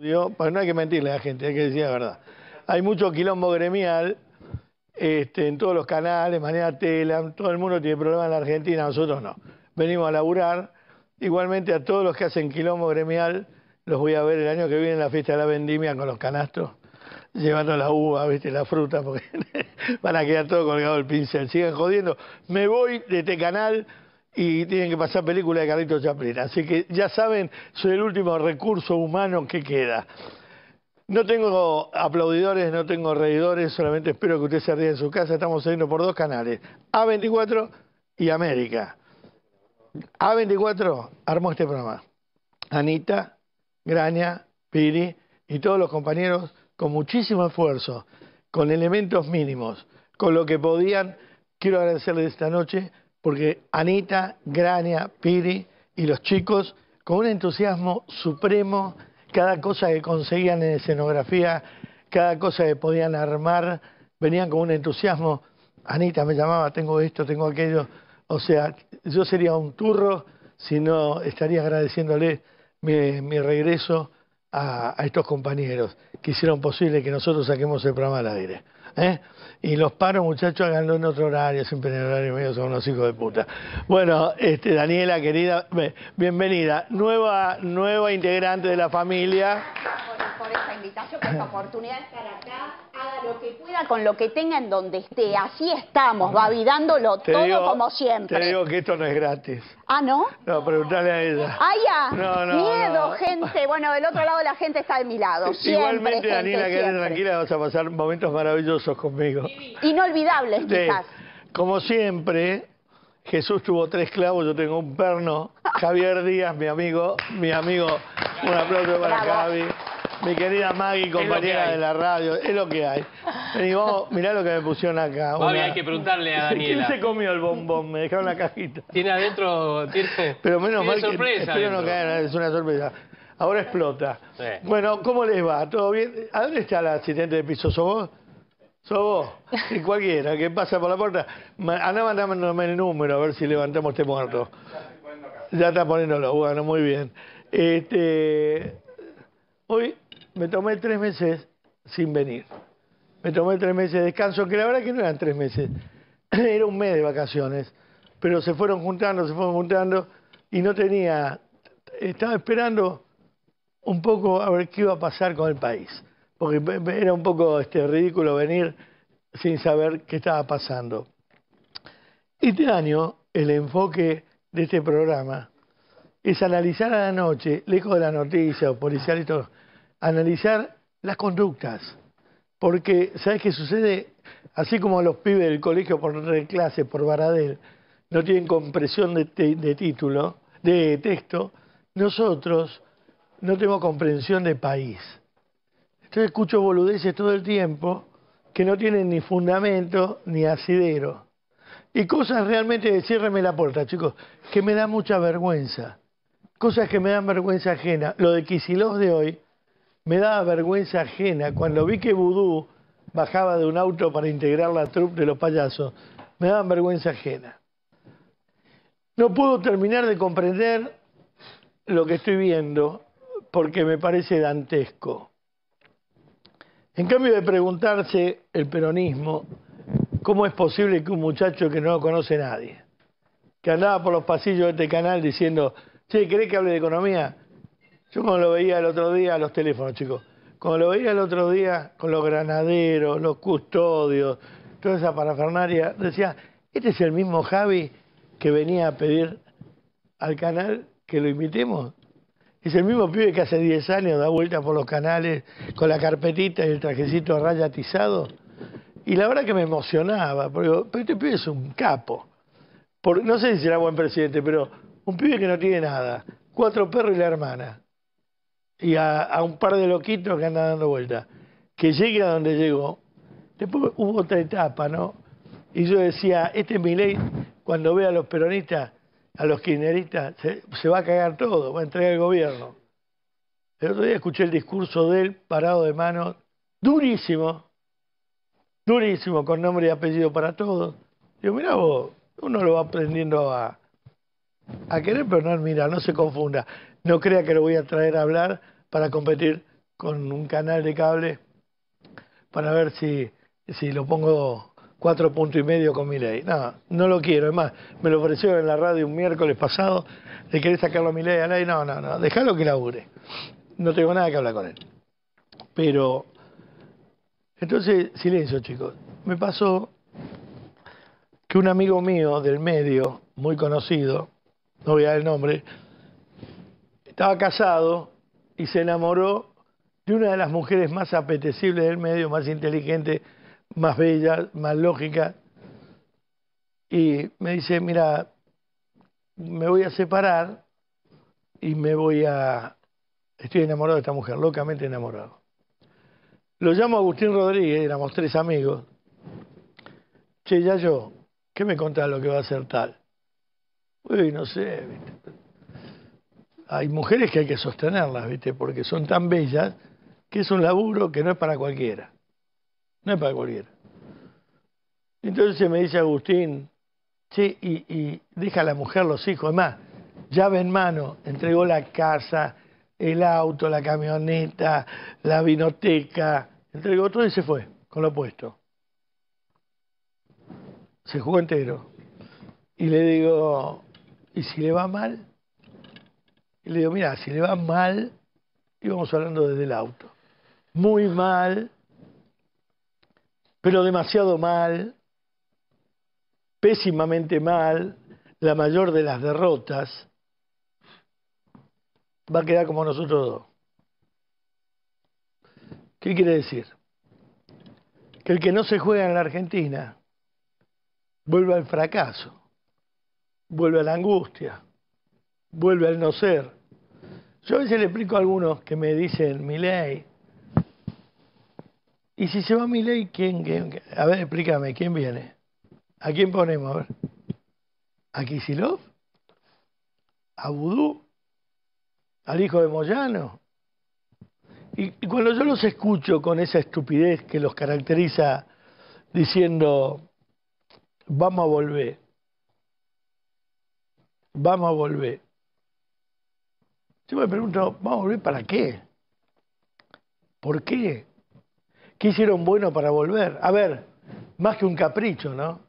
Pues no hay que mentirle a la gente, hay que decir la verdad. Hay mucho quilombo gremial este, en todos los canales, manera tela, todo el mundo tiene problemas en la Argentina, nosotros no. Venimos a laburar. Igualmente a todos los que hacen quilombo gremial, los voy a ver el año que viene en la fiesta de la vendimia con los canastos, llevando la uva, ¿viste? la fruta, porque van a quedar todo colgado el pincel. Sigan jodiendo. Me voy de este canal y tienen que pasar película de Carlitos Chaplin. Así que ya saben, soy el último recurso humano que queda. No tengo aplaudidores, no tengo reidores, solamente espero que usted se ría en su casa. Estamos saliendo por dos canales, A24 y América. A24 armó este programa. Anita, Graña, Piri y todos los compañeros con muchísimo esfuerzo, con elementos mínimos, con lo que podían. Quiero agradecerles esta noche porque Anita, Grania, Piri y los chicos, con un entusiasmo supremo, cada cosa que conseguían en escenografía, cada cosa que podían armar, venían con un entusiasmo. Anita me llamaba, tengo esto, tengo aquello. O sea, yo sería un turro si no estaría agradeciéndole mi, regreso a, a, estos compañeros que hicieron posible que nosotros saquemos el programa al aire. ¿eh? Y los paros, muchachos, háganlo en otro horario, siempre en el horario medio son unos hijos de puta. Bueno, este, Daniela, querida, bienvenida. Nueva, nueva integrante de la familia. Por, por esta invitación, por esta oportunidad de estar acá haga lo que pueda con lo que tenga en donde esté. Así estamos, validando todo como siempre. Te digo que esto no es gratis. ¿Ah, no? No, preguntale a ella. ¡Ah, ya! No, no, Miedo, gente. Bueno, del otro lado la gente está de mi lado. Siempre, Igualmente, Daniela, quédate tranquila, vas a pasar momentos maravillosos conmigo. Inolvidables, quizás. Como siempre, Jesús tuvo tres clavos, yo tengo un perno. Javier Díaz, mi amigo, mi amigo. Un aplauso para Javi. Mi querida Maggie, compañera de la radio, es lo que hay. Vení, vamos, mirá lo que me pusieron acá. Una... hay que preguntarle a Daniela. ¿Quién se comió el bombón? Me dejaron la cajita. ¿Tiene adentro? ¿Tiene, Pero menos mal sorpresa que... Espero no caer, es una sorpresa. Ahora explota. Bueno, ¿cómo les va? ¿Todo bien? ¿A dónde está la asistente de piso? ¿Sos vos? ¿Sos vos? Y cualquiera que pasa por la puerta. Andá mandándome el número a ver si levantamos este muerto. Ya está poniéndolo. Bueno, muy bien. Este, hoy me tomé tres meses sin venir. Me tomé tres meses de descanso, que la verdad que no eran tres meses, era un mes de vacaciones, pero se fueron juntando, se fueron juntando y no tenía, estaba esperando un poco a ver qué iba a pasar con el país, porque era un poco este, ridículo venir sin saber qué estaba pasando. Este año el enfoque de este programa es analizar a la noche, lejos de la noticia o policial y todo, analizar las conductas. Porque, ¿sabes qué sucede? Así como los pibes del colegio por clase, por Baradel, no tienen compresión de, de título, de texto, nosotros no tenemos comprensión de país. Entonces escucho boludeces todo el tiempo que no tienen ni fundamento ni asidero. Y cosas realmente de ciérreme la puerta, chicos, que me da mucha vergüenza. Cosas que me dan vergüenza ajena. Lo de Quisilós de hoy me daba vergüenza ajena cuando vi que Vudú bajaba de un auto para integrar la troupe de los payasos. Me daba vergüenza ajena. No puedo terminar de comprender lo que estoy viendo porque me parece dantesco. En cambio de preguntarse el peronismo, ¿cómo es posible que un muchacho que no lo conoce nadie, que andaba por los pasillos de este canal diciendo, che, ¿querés que hable de economía? Yo cuando lo veía el otro día, los teléfonos, chicos, cuando lo veía el otro día con los granaderos, los custodios, toda esa parafernaria, decía, este es el mismo Javi que venía a pedir al canal que lo imitemos. Es el mismo pibe que hace 10 años da vuelta por los canales con la carpetita y el trajecito rayatizado. Y la verdad que me emocionaba, porque pero este pibe es un capo. No sé si será buen presidente, pero un pibe que no tiene nada. Cuatro perros y la hermana y a, un par de loquitos que andan dando vueltas. Que llegue a donde llegó. Después hubo otra etapa, ¿no? Y yo decía, este es mi ley, cuando ve a los peronistas, a los kirchneristas, se, va a cagar todo, va a entregar el gobierno. El otro día escuché el discurso de él, parado de mano, durísimo, durísimo, con nombre y apellido para todos. Digo, mira vos, uno lo va aprendiendo a, a querer, pero no mira, no se confunda. No crea que lo voy a traer a hablar para competir con un canal de cable para ver si, si lo pongo cuatro puntos y medio con mi ley. No, no lo quiero. Es más, me lo ofreció en la radio un miércoles pasado de querer sacarlo a mi ley a ley. No, no, no, déjalo que labure. No tengo nada que hablar con él. Pero, entonces, silencio chicos. Me pasó que un amigo mío del medio, muy conocido, no voy a dar el nombre, estaba casado y se enamoró de una de las mujeres más apetecibles del medio, más inteligente, más bella, más lógica. Y me dice, mira, me voy a separar y me voy a... Estoy enamorado de esta mujer, locamente enamorado. Lo llamo Agustín Rodríguez, éramos tres amigos. Che, ya yo, ¿qué me contás lo que va a ser tal? Uy, no sé, Hay mujeres que hay que sostenerlas, ¿viste? Porque son tan bellas que es un laburo que no es para cualquiera. No es para cualquiera. Entonces me dice Agustín, sí, y, y deja a la mujer los hijos. Además, llave en mano, entregó la casa, el auto, la camioneta, la vinoteca, entregó todo y se fue con lo puesto. Se jugó entero. Y le digo, ¿y si le va mal? Y le digo, mira, si le va mal, íbamos hablando desde el auto muy mal, pero demasiado mal, pésimamente mal, la mayor de las derrotas, va a quedar como nosotros dos. ¿Qué quiere decir? Que el que no se juega en la Argentina vuelve al fracaso, vuelve a la angustia, vuelve al no ser. Yo a veces le explico a algunos que me dicen, mi ley, y si se va mi ley, ¿quién, ¿quién, A ver, explícame, ¿quién viene? ¿A quién ponemos? A ver. ¿A Kisilov? ¿A Vudú? ¿Al hijo de Moyano? Y cuando yo los escucho con esa estupidez que los caracteriza diciendo, vamos a volver, vamos a volver. Yo me pregunto, ¿vamos a volver para qué? ¿Por qué? ¿Qué hicieron bueno para volver? A ver, más que un capricho, ¿no?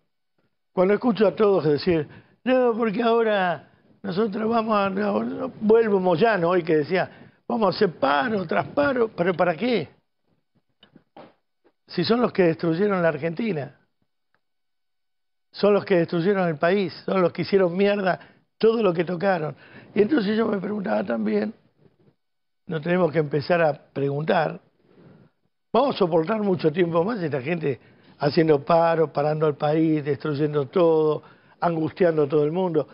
Cuando escucho a todos decir, no, porque ahora nosotros vamos a, no, vuelvo Moyano hoy que decía, vamos a hacer paro tras paro, pero ¿para qué? Si son los que destruyeron la Argentina, son los que destruyeron el país, son los que hicieron mierda todo lo que tocaron. Y entonces yo me preguntaba también, no tenemos que empezar a preguntar, Vamos a soportar mucho tiempo más esta gente haciendo paro, parando al país, destruyendo todo, angustiando a todo el mundo.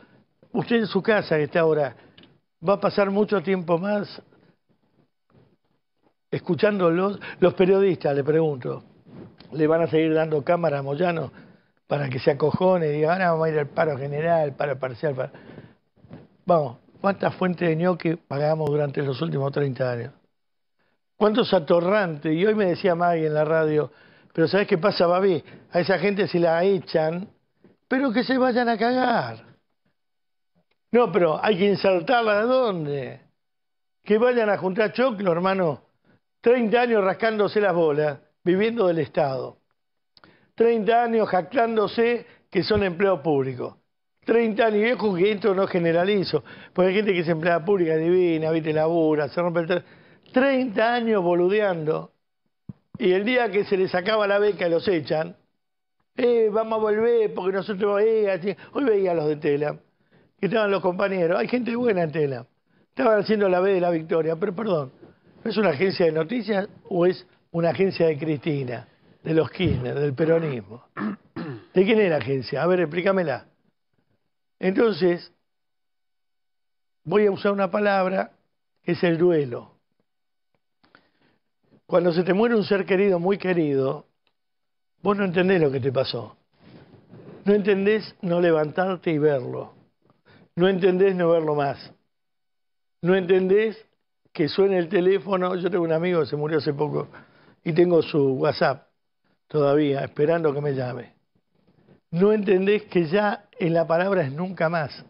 Usted en su casa que está ahora, va a pasar mucho tiempo más escuchando los, periodistas, le pregunto, ¿le van a seguir dando cámara a Moyano para que se acojone y diga, ahora vamos a ir al paro general, paro parcial? Vamos, ¿cuántas fuentes de ñoque pagamos durante los últimos 30 años? ¿Cuántos atorrantes? Y hoy me decía Maggie en la radio, pero ¿sabes qué pasa, Babi? A esa gente se la echan, pero que se vayan a cagar. No, pero hay que insertarla de dónde? Que vayan a juntar choclo, hermano. 30 años rascándose las bolas, viviendo del Estado. 30 años jactándose que son empleados públicos. 30 años, viejo que esto no generalizo, porque hay gente que es empleada pública divina, viste, labura, se rompe el... 30 años boludeando y el día que se les acaba la beca los echan, eh, vamos a volver porque nosotros, eh, hoy veía a los de Tela, que estaban los compañeros, hay gente buena en Tela, estaban haciendo la B de la victoria, pero perdón, ¿no es una agencia de noticias o es una agencia de Cristina, de los Kirchner, del peronismo? ¿De quién es la agencia? A ver, explícamela. Entonces, voy a usar una palabra que es el duelo. Cuando se te muere un ser querido, muy querido, vos no entendés lo que te pasó. No entendés no levantarte y verlo. No entendés no verlo más. No entendés que suene el teléfono. Yo tengo un amigo que se murió hace poco y tengo su WhatsApp todavía, esperando que me llame. No entendés que ya en la palabra es nunca más.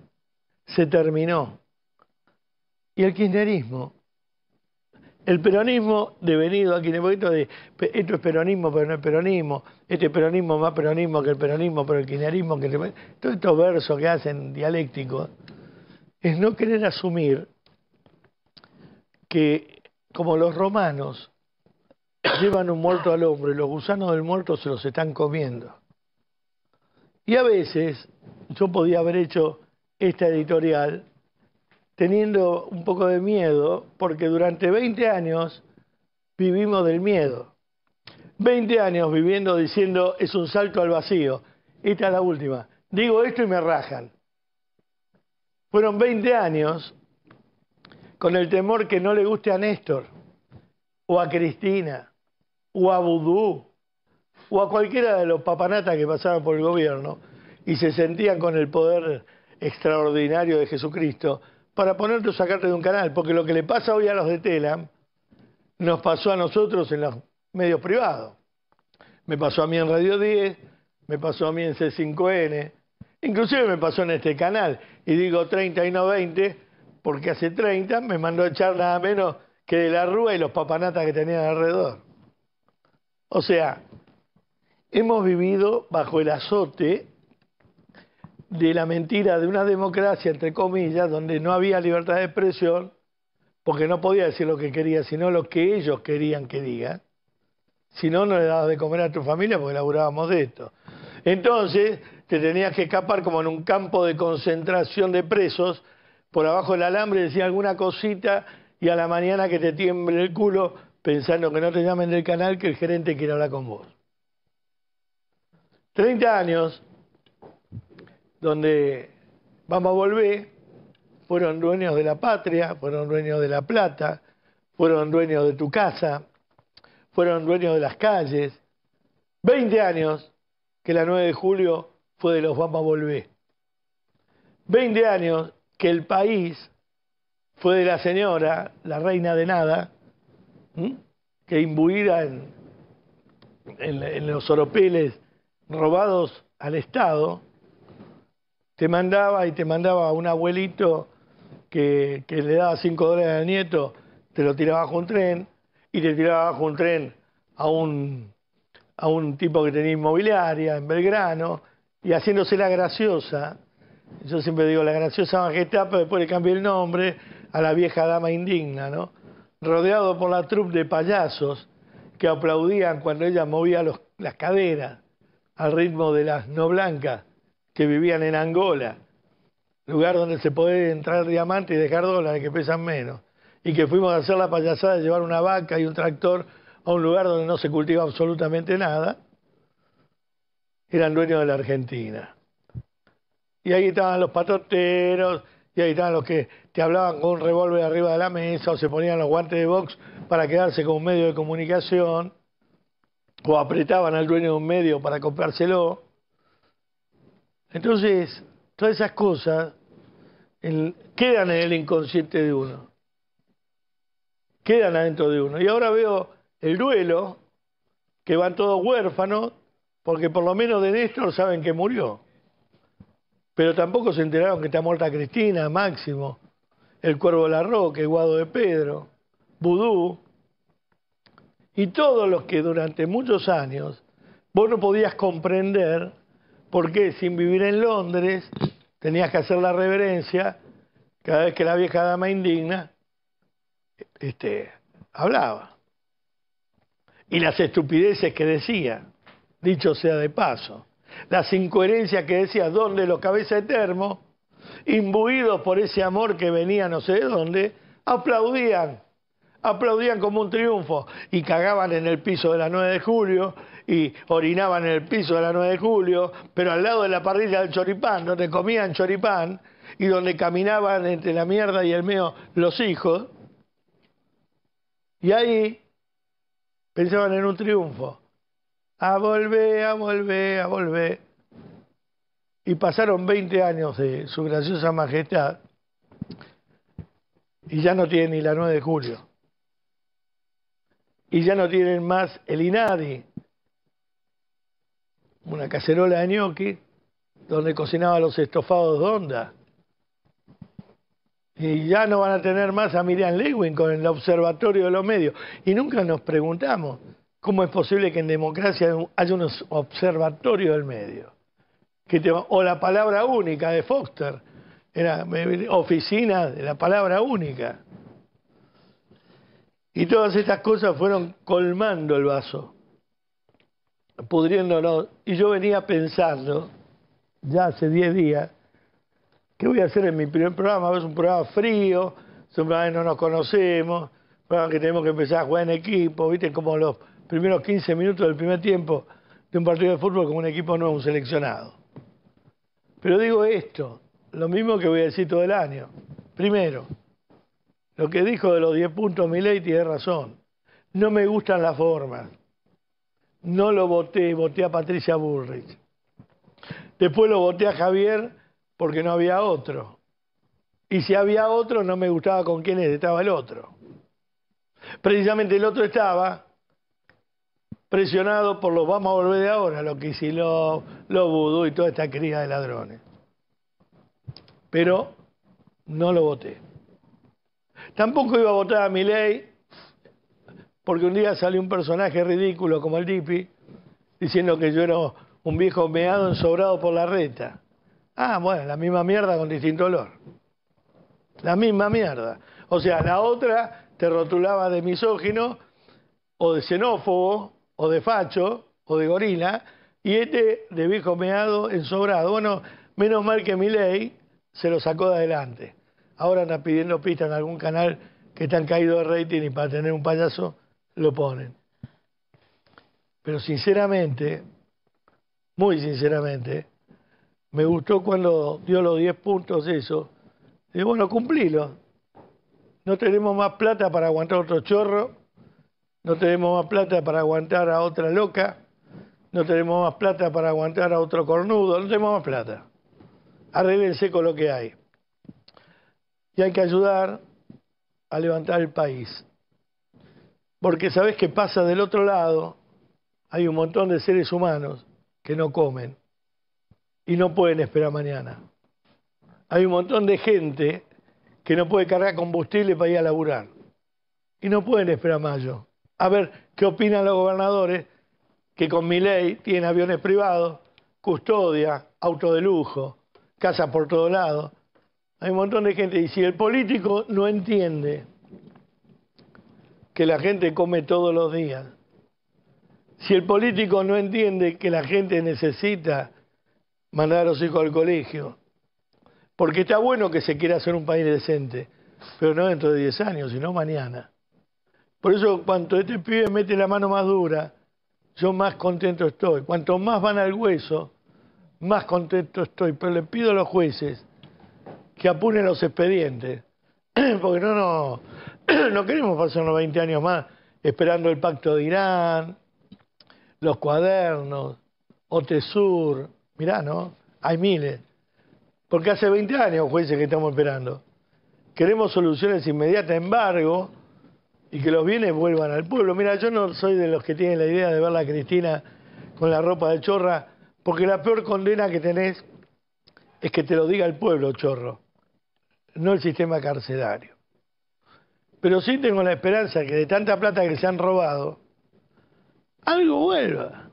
Se terminó. Y el kirchnerismo El peronismo devenido aquí en el momento de esto es peronismo, pero no es peronismo, este peronismo más peronismo que el peronismo, pero el kirchnerismo que el... todos estos versos que hacen dialécticos, es no querer asumir que como los romanos llevan un muerto al hombre, los gusanos del muerto se los están comiendo. Y a veces yo podía haber hecho esta editorial teniendo un poco de miedo, porque durante 20 años vivimos del miedo. 20 años viviendo diciendo es un salto al vacío. Esta es la última. Digo esto y me rajan. Fueron 20 años con el temor que no le guste a Néstor, o a Cristina, o a Vudú, o a cualquiera de los papanatas que pasaban por el gobierno y se sentían con el poder extraordinario de Jesucristo para ponerte o sacarte de un canal, porque lo que le pasa hoy a los de Telam nos pasó a nosotros en los medios privados. Me pasó a mí en Radio 10, me pasó a mí en C5N, inclusive me pasó en este canal, y digo 30 y no 20, porque hace 30 me mandó a echar nada menos que de la rúa y los papanatas que tenían alrededor. O sea, hemos vivido bajo el azote de la mentira de una democracia, entre comillas, donde no había libertad de expresión, porque no podía decir lo que quería, sino lo que ellos querían que diga. Si no, no le dabas de comer a tu familia porque laburábamos de esto. Entonces, te tenías que escapar como en un campo de concentración de presos, por abajo del alambre decía alguna cosita y a la mañana que te tiemble el culo pensando que no te llamen del canal que el gerente quiere hablar con vos. 30 años donde vamos a volver, fueron dueños de la patria, fueron dueños de la plata, fueron dueños de tu casa, fueron dueños de las calles. 20 años que la 9 de julio fue de los vamos a volver. 20 años que el país fue de la señora, la reina de nada, que imbuida en, en los oropeles robados al Estado, te mandaba y te mandaba a un abuelito que, le daba cinco dólares al nieto, te lo tiraba bajo un tren y te tiraba bajo un tren a un, a un tipo que tenía inmobiliaria en Belgrano y haciéndose la graciosa. Yo siempre digo la graciosa majestad, pero después le cambié el nombre a la vieja dama indigna, ¿no? Rodeado por la troupe de payasos que aplaudían cuando ella movía las caderas al ritmo de las no blancas que vivían en Angola, lugar donde se puede entrar diamante y dejar dólares que pesan menos, y que fuimos a hacer la payasada de llevar una vaca y un tractor a un lugar donde no se cultiva absolutamente nada, eran dueños de la Argentina. Y ahí estaban los patoteros, y ahí estaban los que te hablaban con un revólver arriba de la mesa, o se ponían los guantes de box para quedarse con un medio de comunicación, o apretaban al dueño de un medio para comprárselo. Entonces, todas esas cosas quedan en el inconsciente de uno, quedan adentro de uno. Y ahora veo el duelo, que van todos huérfanos, porque por lo menos de Néstor saben que murió. Pero tampoco se enteraron que está muerta Cristina, Máximo, el Cuervo de la Roca, Guado de Pedro, Vudú, y todos los que durante muchos años vos no podías comprender porque sin vivir en Londres tenías que hacer la reverencia cada vez que la vieja dama indigna este, hablaba. Y las estupideces que decía, dicho sea de paso. Las incoherencias que decía, donde los cabezas de termo, imbuidos por ese amor que venía no sé de dónde, aplaudían aplaudían como un triunfo y cagaban en el piso de la 9 de julio y orinaban en el piso de la 9 de julio, pero al lado de la parrilla del choripán, donde comían choripán y donde caminaban entre la mierda y el mío los hijos, y ahí pensaban en un triunfo. A volver, a volver, a volver. Y pasaron 20 años de su graciosa majestad y ya no tiene ni la 9 de julio y ya no tienen más el INADI, una cacerola de gnocchi donde cocinaba los estofados de onda. Y ya no van a tener más a Miriam Lewin con el observatorio de los medios. Y nunca nos preguntamos cómo es posible que en democracia haya un observatorio del medio. Que o la palabra única de Foster, era oficina de la palabra única. Y todas estas cosas fueron colmando el vaso, pudriéndonos. Y yo venía pensando, ya hace 10 días, ¿qué voy a hacer en mi primer programa? Es un programa frío, es un programa que no nos conocemos, un programa que tenemos que empezar a jugar en equipo, ¿viste? Como los primeros 15 minutos del primer tiempo de un partido de fútbol con un equipo nuevo, un seleccionado. Pero digo esto, lo mismo que voy a decir todo el año. Primero, lo que dijo de los 10 puntos Milei tiene razón. No me gustan las formas. No lo voté, voté a Patricia Bullrich. Después lo voté a Javier porque no había otro. Y si había otro, no me gustaba con quién estaba el otro. Precisamente el otro estaba presionado por los vamos a volver de ahora, lo que hicieron los vudú y toda esta cría de ladrones. Pero no lo voté. Tampoco iba a votar a mi ley, porque un día salió un personaje ridículo como el Dipi, diciendo que yo era un viejo meado ensobrado por la reta. Ah, bueno, la misma mierda con distinto olor. La misma mierda. O sea, la otra te rotulaba de misógino, o de xenófobo, o de facho, o de gorila, y este de viejo meado ensobrado. Bueno, menos mal que mi ley se lo sacó de adelante ahora anda pidiendo pistas en algún canal que están caídos de rating y para tener un payaso lo ponen. Pero sinceramente, muy sinceramente, me gustó cuando dio los 10 puntos eso. Y bueno, cumplilo. No tenemos más plata para aguantar otro chorro, no tenemos más plata para aguantar a otra loca, no tenemos más plata para aguantar a otro cornudo, no tenemos más plata. Arréglense con lo que hay y hay que ayudar a levantar el país. Porque sabes qué pasa del otro lado, hay un montón de seres humanos que no comen y no pueden esperar mañana. Hay un montón de gente que no puede cargar combustible para ir a laburar y no pueden esperar mayo. A ver qué opinan los gobernadores que con mi ley tienen aviones privados, custodia, auto de lujo, casa por todos lados hay un montón de gente y si el político no entiende que la gente come todos los días, si el político no entiende que la gente necesita mandar a los hijos al colegio, porque está bueno que se quiera hacer un país decente, pero no dentro de 10 años, sino mañana. Por eso, cuanto este pibe mete la mano más dura, yo más contento estoy. Cuanto más van al hueso, más contento estoy. Pero le pido a los jueces que apuren los expedientes, porque no, no, no queremos pasar unos 20 años más esperando el pacto de Irán, los cuadernos, OTESUR, mirá, ¿no? Hay miles. Porque hace 20 años, jueces, que estamos esperando. Queremos soluciones inmediatas, embargo, y que los bienes vuelvan al pueblo. Mira, yo no soy de los que tienen la idea de ver a Cristina con la ropa de chorra, porque la peor condena que tenés es que te lo diga el pueblo, chorro no el sistema carcelario. Pero sí tengo la esperanza que de tanta plata que se han robado, algo vuelva.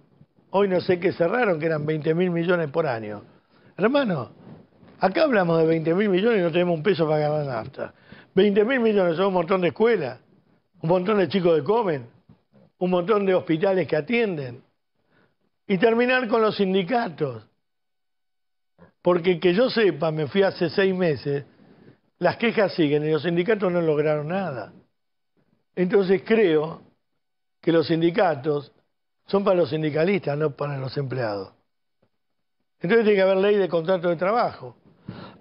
Hoy no sé qué cerraron, que eran 20 mil millones por año. Hermano, acá hablamos de 20 mil millones y no tenemos un peso para ganar nafta. 20 mil millones son un montón de escuelas, un montón de chicos que comen, un montón de hospitales que atienden. Y terminar con los sindicatos. Porque que yo sepa, me fui hace seis meses las quejas siguen y los sindicatos no lograron nada. Entonces creo que los sindicatos son para los sindicalistas, no para los empleados. Entonces tiene que haber ley de contrato de trabajo.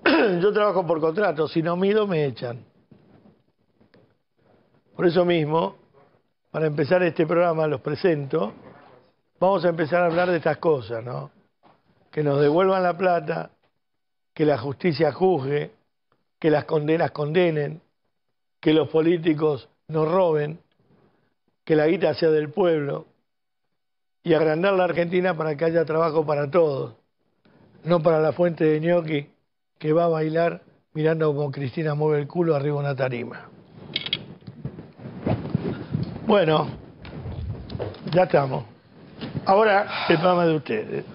Yo trabajo por contrato, si no mido me echan. Por eso mismo, para empezar este programa, los presento, vamos a empezar a hablar de estas cosas, ¿no? Que nos devuelvan la plata, que la justicia juzgue, que las condenas condenen, que los políticos no roben, que la guita sea del pueblo y agrandar la Argentina para que haya trabajo para todos, no para la fuente de ñoqui que va a bailar mirando como Cristina mueve el culo arriba de una tarima. Bueno, ya estamos. Ahora el programa de ustedes.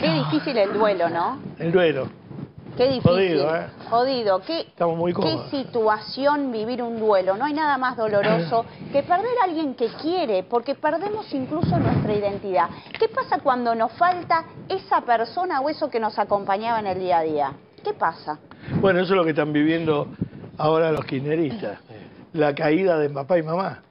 Qué difícil el duelo, ¿no? El duelo. Qué difícil. Jodido, ¿eh? Jodido. Qué, Estamos muy qué situación vivir un duelo. No hay nada más doloroso que perder a alguien que quiere, porque perdemos incluso nuestra identidad. ¿Qué pasa cuando nos falta esa persona o eso que nos acompañaba en el día a día? ¿Qué pasa? Bueno, eso es lo que están viviendo ahora los kirchneristas. La caída de papá y mamá.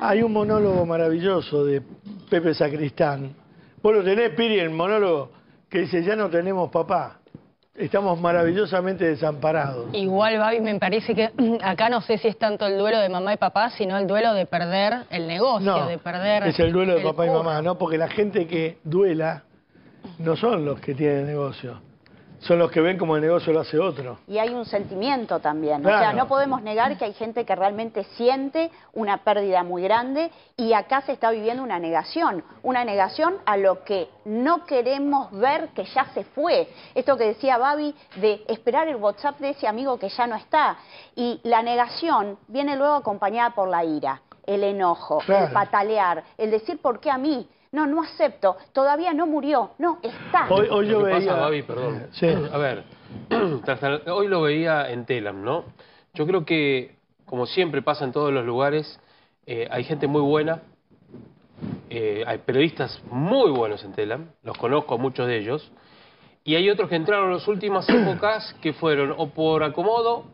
Hay un monólogo maravilloso de Pepe Sacristán. Vos lo tenés, Piri, el monólogo que dice, ya no tenemos papá estamos maravillosamente desamparados. Igual, Babi, me parece que acá no sé si es tanto el duelo de mamá y papá, sino el duelo de perder el negocio, de perder... es el duelo de papá y mamá, ¿no? Porque la gente que duela no son los que tienen negocio son los que ven como el negocio lo hace otro. Y hay un sentimiento también. O sea, no podemos negar que hay gente que realmente siente una pérdida muy grande y acá se está viviendo una negación. Una negación a lo que no queremos ver que ya se fue. Esto que decía Babi de esperar el WhatsApp de ese amigo que ya no está. Y la negación viene luego acompañada por la ira el enojo, el patalear, el decir por qué a mí, no, no acepto, todavía no murió, no, está. Hoy, yo veía... Pasa, perdón. Sí. A ver, hoy lo veía en Telam, ¿no? Yo creo que, como siempre pasa en todos los lugares, eh, hay gente muy buena, eh, hay periodistas muy buenos en Telam, los conozco muchos de ellos, y hay otros que entraron en las últimas épocas que fueron o por acomodo,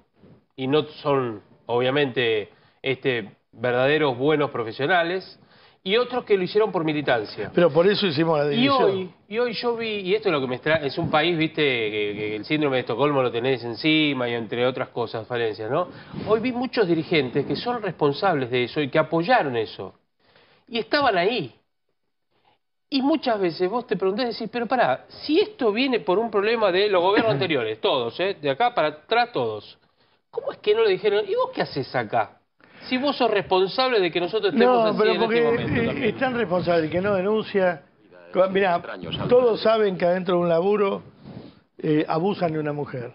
y no son, obviamente, este, verdaderos buenos profesionales, y otros que lo hicieron por militancia. Pero por eso hicimos la división. Y hoy, y hoy yo vi, y esto es lo que me extrae, es un país, viste, que, el síndrome de Estocolmo lo tenés encima y entre otras cosas, falencias, ¿no? Hoy vi muchos dirigentes que son responsables de eso y que apoyaron eso. Y estaban ahí. Y muchas veces vos te preguntás decís, pero pará, si esto viene por un problema de los gobiernos anteriores, todos, ¿eh? De acá para atrás todos. ¿Cómo es que no le dijeron, ¿y vos qué haces acá? Si vos sos responsable de que nosotros estemos no, así pero porque en este momento es tan responsable que no denuncia. Mira, todos saben que adentro de un laburo eh, abusan de una mujer.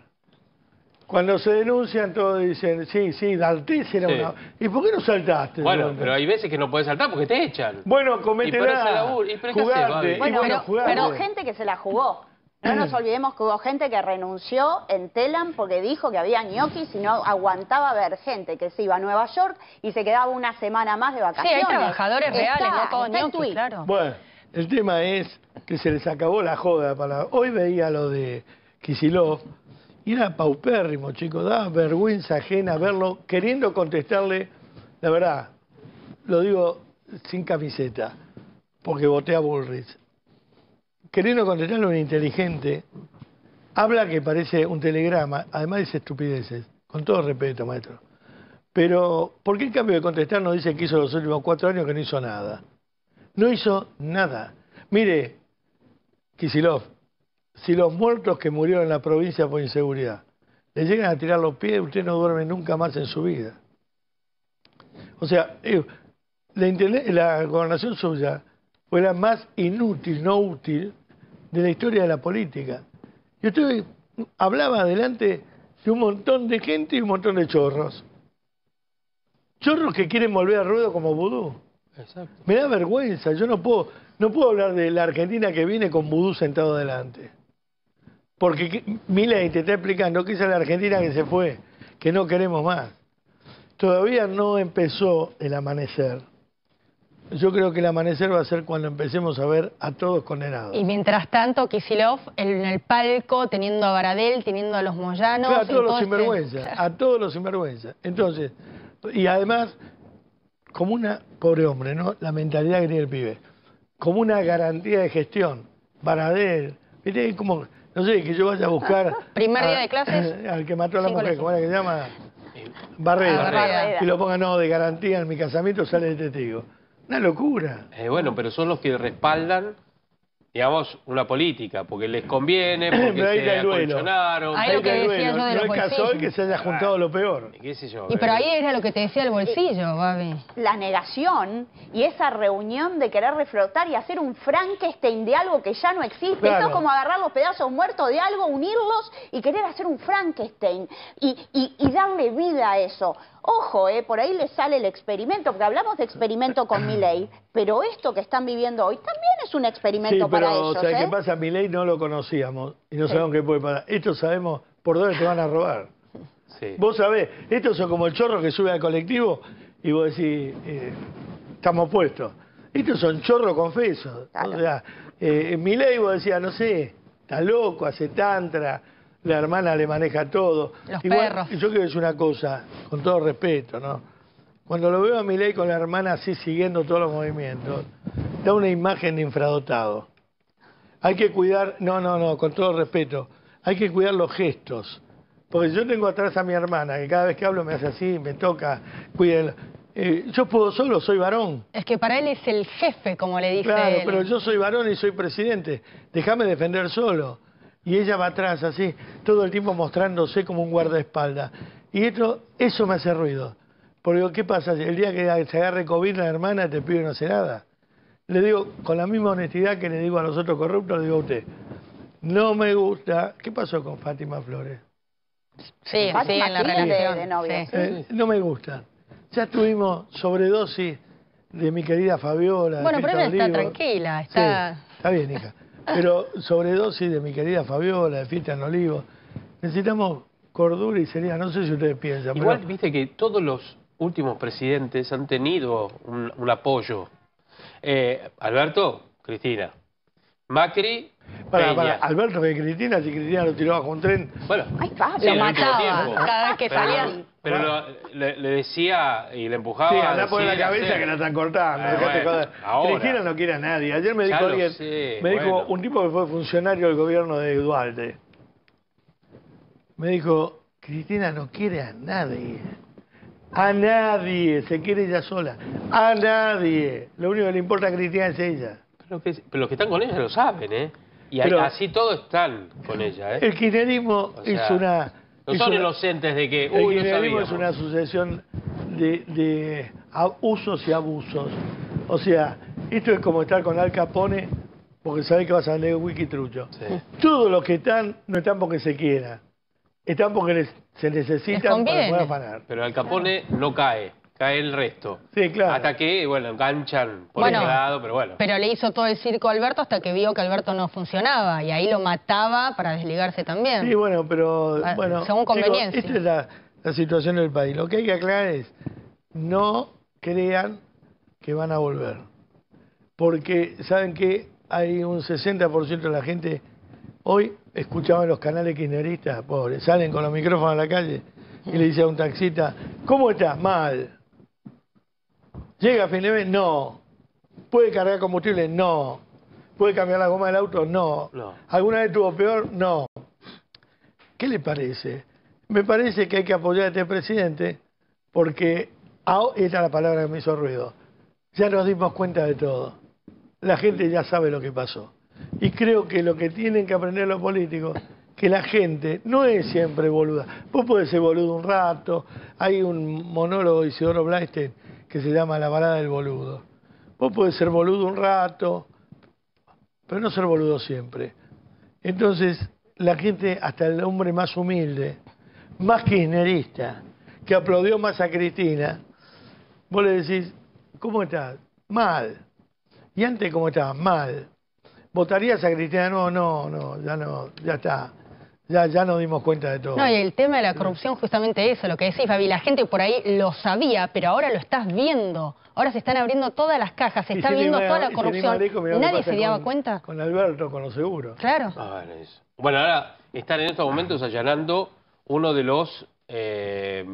Cuando se denuncian, todos dicen, sí, sí, Daltés era una... ¿Y por qué no saltaste? Bueno, pero hay veces que no puedes saltar porque te echan. Bueno, cometela, y jugarte, bueno, pero gente que se la jugó. No nos olvidemos que hubo gente que renunció en Telam porque dijo que había ñoquis y no aguantaba ver gente que se iba a Nueva York y se quedaba una semana más de vacaciones. Sí, hay trabajadores reales, no todos ñoquis, claro. Bueno, el tema es que se les acabó la joda. Para... Hoy veía lo de Kisilov y era paupérrimo, chicos. Daba vergüenza ajena verlo queriendo contestarle, la verdad, lo digo sin camiseta, porque voté a Bullrich queriendo contestarle a un inteligente, habla que parece un telegrama, además dice estupideces, con todo respeto, maestro. Pero, ¿por qué en cambio de contestar nos dice que hizo los últimos cuatro años que no hizo nada? No hizo nada. Mire, Kisilov, si los muertos que murieron en la provincia por inseguridad le llegan a tirar los pies, usted no duerme nunca más en su vida. O sea, eh, la, la gobernación suya fue la más inútil, no útil, de la historia de la política. Y usted hablaba adelante de un montón de gente y un montón de chorros. Chorros que quieren volver a ruedo como vudú. Exacto. Me da vergüenza, yo no puedo, no puedo hablar de la Argentina que viene con vudú sentado adelante. Porque Milei te está explicando que es la Argentina que se fue, que no queremos más. Todavía no empezó el amanecer. Yo creo que el amanecer va a ser cuando empecemos a ver a todos condenados. Y mientras tanto, Kisilov en el palco, teniendo a Baradel, teniendo a los Moyanos... a todos los sinvergüenzas, a todos los sinvergüenzas. Entonces, y además, como una, pobre hombre, ¿no? La mentalidad que tiene el pibe. Como una garantía de gestión. Baradel, ¿viste? Como, no sé, que yo vaya a buscar... Primer día de clases. Al que mató a la mujer, ¿cómo era que se llama? Barrera. Y lo ponga, no, de garantía en mi casamiento sale de testigo. Una locura. Eh, bueno, pero son los que respaldan digamos, una política, porque les conviene, porque se acolchonaron. Ahí lo que decía yo de no es casual que se haya juntado lo peor. ¿Qué sé yo? Y pero ahí era lo que te decía el bolsillo, Babi. La negación y esa reunión de querer reflotar y hacer un Frankenstein de algo que ya no existe. Esto es como agarrar los pedazos muertos de algo, unirlos y querer hacer un Frankenstein y, y, y darle vida a eso. Ojo, eh, por ahí le sale el experimento, porque hablamos de experimento con Milei, pero esto que están viviendo hoy también es un experimento para ellos. Sí, pero ¿qué ¿eh? pasa? Milei no lo conocíamos y no sabemos qué puede pasar. Esto sabemos por dónde te van a robar. Vos sabés, estos son como el chorro que sube al colectivo y vos decís, eh, estamos puestos. Estos son chorros confesos. O sea, eh, Milei vos decías, no sé, está loco, hace tantra la hermana le maneja todo. Los perros. Yo quiero decir una cosa, con todo respeto, ¿no? Cuando lo veo a Milei con la hermana así siguiendo todos los movimientos, da una imagen de infradotado. Hay que cuidar, no, no, no, con todo respeto, hay que cuidar los gestos. Porque yo tengo atrás a mi hermana, que cada vez que hablo me hace así, me toca, cuídenlo. Eh, yo puedo solo, soy varón. Es que para él es el jefe, como le dice Claro, pero yo soy varón y soy presidente. Déjame defender solo y ella va atrás así, todo el tiempo mostrándose como un guardaespaldas. Y esto, eso me hace ruido. Porque ¿qué pasa? El día que se agarre COVID la hermana te pide no hace nada. Le digo, con la misma honestidad que le digo a los otros corruptos, le digo a usted, no me gusta... ¿Qué pasó con Fátima Flores? Sí, sí, en la relación. De, novia. Eh, no me gusta. Ya tuvimos sobredosis de mi querida Fabiola. Bueno, pero ella está tranquila, está... está bien, hija. Pero sobredosis de mi querida Fabiola, de Fiesta en Olivo. Necesitamos cordura y seriedad. No sé si ustedes piensan. Igual, viste que todos los últimos presidentes han tenido un, apoyo. Eh, Alberto, Cristina. Macri, para, para, Alberto que Cristina, si Cristina lo tiró bajo un tren. Bueno, Ay, lo mataba cada vez que salía. Pero le, decía y le empujaba. Sí, anda por la cabeza que la están cortando. Eh, Cristina no quiere a nadie. Ayer me dijo alguien, me dijo un tipo que fue funcionario del gobierno de Duarte. Me dijo, Cristina no quiere a nadie. A nadie, se quiere ella sola. A nadie. Lo único que le importa a Cristina es ella. Pero, que, pero los que están con ella lo saben, ¿eh? Y así todos están con ella, ¿eh? El kirchnerismo es una... No son inocentes de que... el kirchnerismo es una sucesión de, de usos y abusos. O sea, esto es como estar con Al Capone porque sabés que vas a leer Wikitrucho. Sí. Todos los que están no están porque se quieran. Están porque se necesitan para poder afanar. Pero Al Capone no cae cae el resto. Sí, claro. Hasta que, bueno, enganchan por bueno, lado, pero bueno. Pero le hizo todo el circo a Alberto hasta que vio que Alberto no funcionaba y ahí lo mataba para desligarse también. Sí, bueno, pero, ah, bueno... Según conveniencia. esta es la, la situación del país. Lo que hay que aclarar es, no crean que van a volver. Porque, ¿saben que Hay un 60% de la gente... Hoy escuchaban los canales kirchneristas, pobres, salen con los micrófonos a la calle y le dice a un taxista, ¿cómo estás? Mal. ¿Llega a fin de mes? No. ¿Puede cargar combustible? No. ¿Puede cambiar la goma del auto? No. ¿Alguna vez tuvo peor? No. ¿Qué le parece? Me parece que hay que apoyar a este presidente porque, esta es la palabra que me hizo ruido, ya nos dimos cuenta de todo. La gente ya sabe lo que pasó. Y creo que lo que tienen que aprender los políticos, que la gente no es siempre boluda. Vos podés ser boludo un rato. Hay un monólogo de Isidoro Blaisten que se llama La balada del boludo. Vos podés ser boludo un rato, pero no ser boludo siempre. Entonces, la gente, hasta el hombre más humilde, más kirchnerista, que aplaudió más a Cristina, vos le decís, ¿cómo estás? Mal. ¿Y antes cómo estabas? Mal. ¿Votarías a Cristina? No, no, no, ya no, ya está. Ya, ya nos dimos cuenta de todo. No, y el tema de la corrupción, justamente eso, lo que decís, Fabi, la gente por ahí lo sabía, pero ahora lo estás viendo. Ahora se están abriendo todas las cajas, se está viendo toda la corrupción. Nadie se daba cuenta. Con Alberto, con los seguros. Claro. Ah, bueno, ahora están en estos momentos allanando uno de los eh,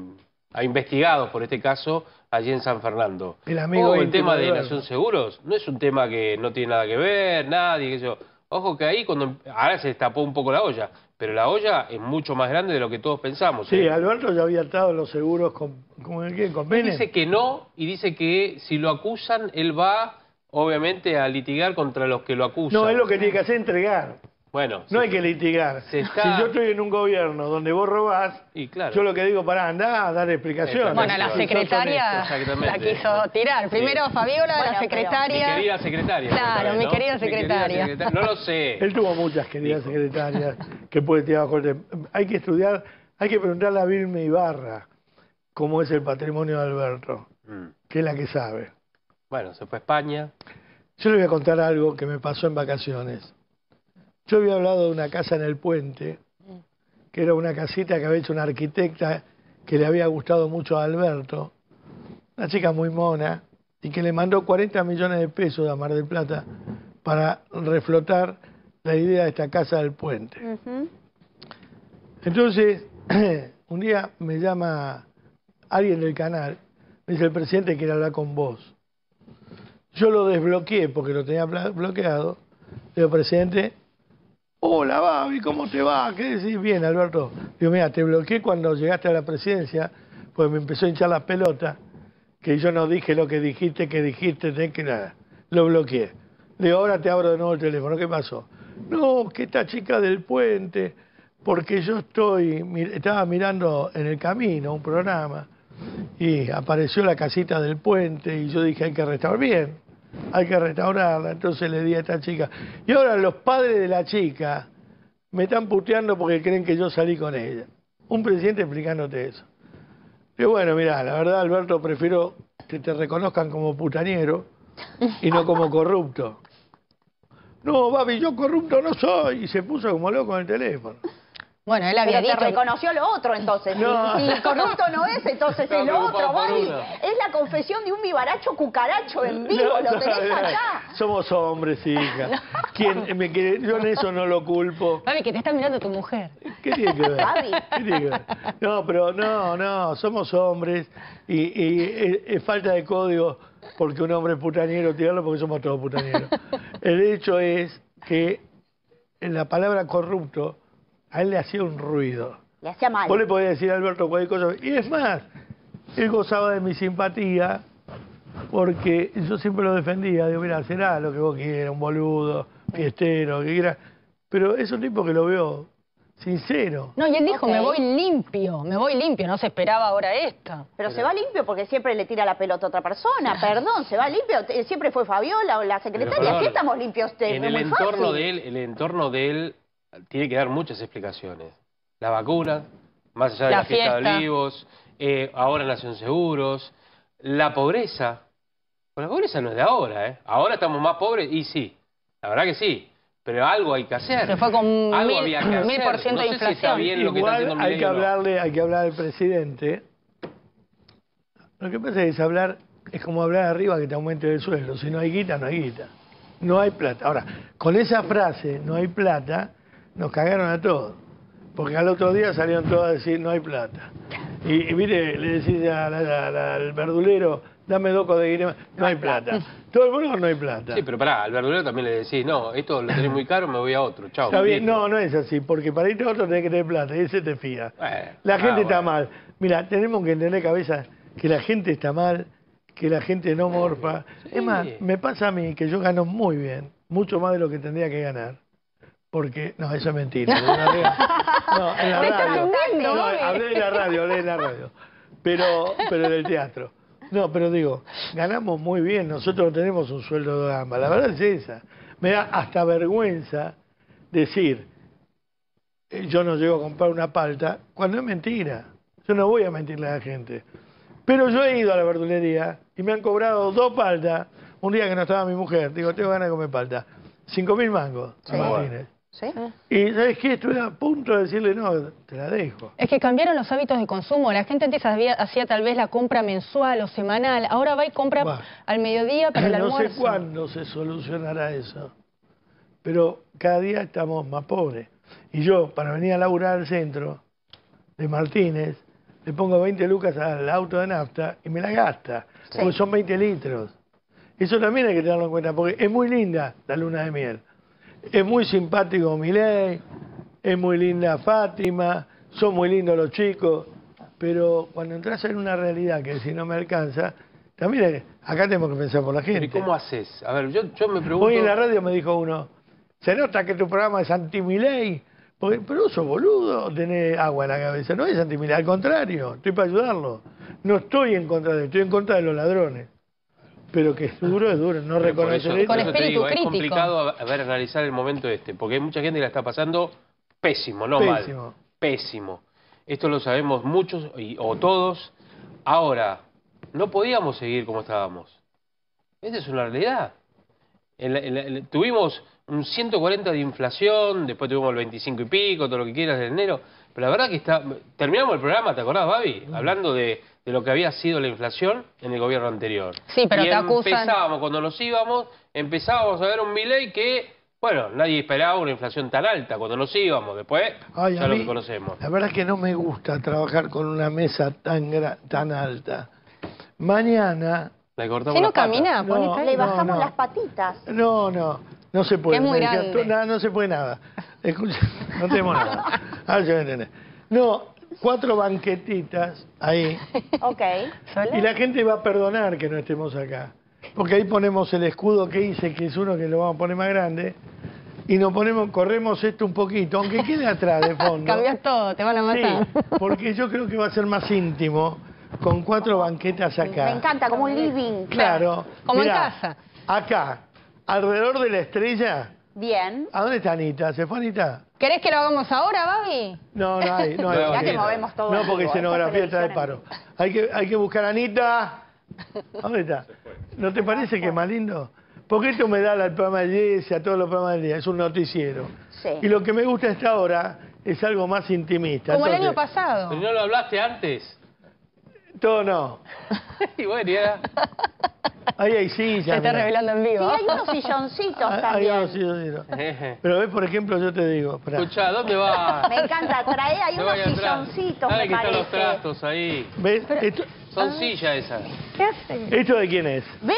investigados por este caso allí en San Fernando. El amigo el tema de Nación Seguros no es un tema que no tiene nada que ver, nadie, qué sé yo. Ojo que ahí cuando ahora se destapó un poco la olla, pero la olla es mucho más grande de lo que todos pensamos. Sí, ¿eh? Alberto ya había estado en los seguros con, con, ¿con Dice que no y dice que si lo acusan él va obviamente, a litigar contra los que lo acusan. No, es lo que tiene que hacer entregar. Bueno, no hay que litigar. Si yo estoy en un gobierno donde vos robás, y claro. yo lo que digo, para andar a dar explicaciones. Bueno, la secretaria la quiso tirar. Primero Fabiola, la secretaria. Mi querida secretaria. Claro, mi, querida secretaria. No lo sé. Él tuvo muchas queridas secretarias que puede tirar bajo el... Hay que estudiar, hay que preguntarle a Vilme Ibarra cómo es el patrimonio de Alberto, mm. que es la que sabe. Bueno, se fue a España. Yo le voy a contar algo que me pasó en vacaciones. Yo había hablado de una casa en el puente, que era una casita que había hecho una arquitecta que le había gustado mucho a Alberto, una chica muy mona, y que le mandó 40 millones de pesos a Mar del Plata para reflotar la idea de esta casa del puente. Entonces, un día me llama alguien del canal, me dice el presidente quiere hablar con vos. Yo lo desbloqueé porque lo tenía bloqueado. Le digo, presidente, Hola, Babi, ¿cómo te va? ¿Qué decís? Bien, Alberto. Digo, mira, te bloqueé cuando llegaste a la presidencia, pues me empezó a hinchar las pelotas, que yo no dije lo que dijiste, que dijiste, que nada. Lo bloqueé. Digo, ahora te abro de nuevo el teléfono. ¿Qué pasó? No, que esta chica del puente, porque yo estoy, estaba mirando en el camino un programa y apareció la casita del puente y yo dije, hay que restaurar bien hay que restaurarla. Entonces le di a esta chica. Y ahora los padres de la chica me están puteando porque creen que yo salí con ella. Un presidente explicándote eso. Y bueno, mira, la verdad, Alberto, prefiero que te reconozcan como putañero y no como corrupto. No, babi, yo corrupto no soy. Y se puso como loco en el teléfono. Bueno, él había Pero dicho... reconoció lo otro, entonces. No. Si, corrupto no es, entonces es lo otro, Bobby. Es la confesión de un vivaracho cucaracho en vivo, lo tenés acá. Somos hombres, hija. ¿Quién, me Yo en eso no lo culpo. Babi, que te está mirando tu mujer. ¿Qué tiene que ver? ¿Qué tiene que ver? No, pero no, no, somos hombres y, es, falta de código porque un hombre es putañero, tirarlo porque somos todos putañeros. El hecho es que en la palabra corrupto a él le hacía un ruido. Le hacía mal. Vos le podías decir a Alberto cualquier cosa. Y es más, él gozaba de mi simpatía porque yo siempre lo defendía. Digo, mira, será lo que vos quieras, un boludo, fiestero, que quieras. Pero es un tipo que lo veo sincero. No, y él dijo, me voy limpio, me voy limpio, no se esperaba ahora esto. Pero, se va limpio porque siempre le tira la pelota a otra persona, perdón, se va limpio, siempre fue Fabiola o la secretaria, aquí estamos limpios. En el entorno de él, el entorno de él tiene que dar muchas explicaciones. La vacuna, más allá de la, fiesta, de olivos, eh, ahora Nación Seguros, la pobreza. la pobreza no es de ahora, ¿eh? Ahora estamos más pobres y sí, la verdad que sí. Pero algo hay que hacer. Se fue con algo había que hacer. Mil por ciento de inflación. Igual hay que hablarle, hay que hablar al presidente. Lo que pasa es hablar, es como hablar arriba que te aumente el sueldo. Si no hay guita, no hay guita. No hay plata. Ahora, con esa frase, no hay plata, nos cagaron a todos. Porque al otro día salieron todos a decir, no hay plata. Y, mire, le decís al verdulero, dame dos de guinea, no hay plata. Todo el mundo no hay plata. Sí, pero pará, al verdulero también le decís, no, esto lo tenés muy caro, me voy a otro, chao. Está bien, no, no es así, porque para irte a otro tenés que tener plata, y ese te fía. la gente ah, está mal. Mira, tenemos que entender, cabeza, que la gente está mal, que la gente no morfa. Es más, me pasa a mí que yo gano muy bien, mucho más de lo que tendría que ganar porque, no, eso es mentira. No, en la radio. No, hablé en la radio, hablé en la radio. Pero, pero en el teatro. No, pero digo, ganamos muy bien, nosotros tenemos un sueldo de gama. La verdad es esa. Me da hasta vergüenza decir, eh, yo no llego a comprar una palta, cuando es mentira. Yo no voy a mentirle a la gente. Pero yo he ido a la verdulería y me han cobrado dos paltas un día que no estaba mi mujer. Digo, tengo ganas de comer palta. Cinco mil mangos ¿Sí? Y ¿sabes qué? Estuve a punto de decirle, no, te la dejo. Es que cambiaron los hábitos de consumo. La gente antes hacía tal vez la compra mensual o semanal. Ahora va y compra al mediodía para el almuerzo. No sé cuándo se solucionará eso. Pero cada día estamos más pobres. Y yo, para venir a laburar al centro de Martínez, le pongo 20 lucas al auto de nafta y me la gasta. Porque son 20 litros. Eso también hay que tenerlo en cuenta, porque es muy linda la luna de miel. Es muy simpático Miley, es muy linda Fátima, son muy lindos los chicos, pero cuando entras en una realidad que si no me alcanza, también acá tenemos que pensar por la gente. ¿Y cómo haces? A ver, yo, yo me pregunto... Hoy en la radio me dijo uno, se nota que tu programa es anti-Miley, pero sos boludo, tenés agua en la cabeza. No es anti-Miley, al contrario, estoy para ayudarlo. No estoy en contra de él, estoy en contra de los ladrones. Pero que es duro, es duro, no reconocer eso, Con espíritu Es complicado a ver, analizar el momento este, porque hay mucha gente que la está pasando pésimo, no pésimo. mal. Pésimo. Esto lo sabemos muchos o todos. Ahora, no podíamos seguir como estábamos. Esa es una realidad. tuvimos un 140 de inflación, después tuvimos el 25 y pico, todo lo que quieras de enero. Pero la verdad que está... Terminamos el programa, ¿te acordás, Babi? Hablando de, lo que había sido la inflación en el gobierno anterior. Sí, pero y te acusan... empezábamos, cuando nos íbamos, empezábamos a ver un Milei que, bueno, nadie esperaba una inflación tan alta cuando nos íbamos. Después, ya lo que conocemos. La verdad es que no me gusta trabajar con una mesa tan, tan alta. Mañana... Le cortamos si no camina, le bajamos las patitas. No, no, no se puede. nada, no se puede nada. Escucha, no tenemos nada. A ver si No, cuatro banquetitas ahí. Ok. Y la gente va a perdonar que no estemos acá. Porque ahí ponemos el escudo que hice, que es uno que lo vamos a poner más grande. Y nos ponemos, corremos esto un poquito, aunque quede atrás de fondo. Cambias todo, te van a matar. Sí, porque yo creo que va a ser más íntimo con cuatro banquetas acá. Me encanta, como un living. Claro. Como en casa. Acá, alrededor de la estrella. Bien. ¿A dónde está Anita? ¿Se fue Anita? ¿Querés que lo hagamos ahora, Babi? No, no hay. No, hay que movemos todo. No, porque escenografía está de paro. Hay que, hay que buscar a Anita. ¿Dónde está? ¿No te parece que es más lindo? Porque esto me da al programa de Jesse, a todos los programas del día. Es un noticiero. Sí. Y lo que me gusta esta hora es algo más intimista. Como el año pasado. ¿Pero no lo hablaste antes? Todo no. y bueno, ya... Ahí hay sillas. Se está revelando en vivo. Sí, hay unos silloncitos también. Hay unos silloncitos. Pero ves, por ejemplo, yo te digo... Escucha, ¿dónde va? Me encanta, trae, hay unos silloncitos, Dale que están los trastos ahí. ¿Ves? Son sillas esas. ¿Qué hace? ¿Esto de quién es? ¿Ves?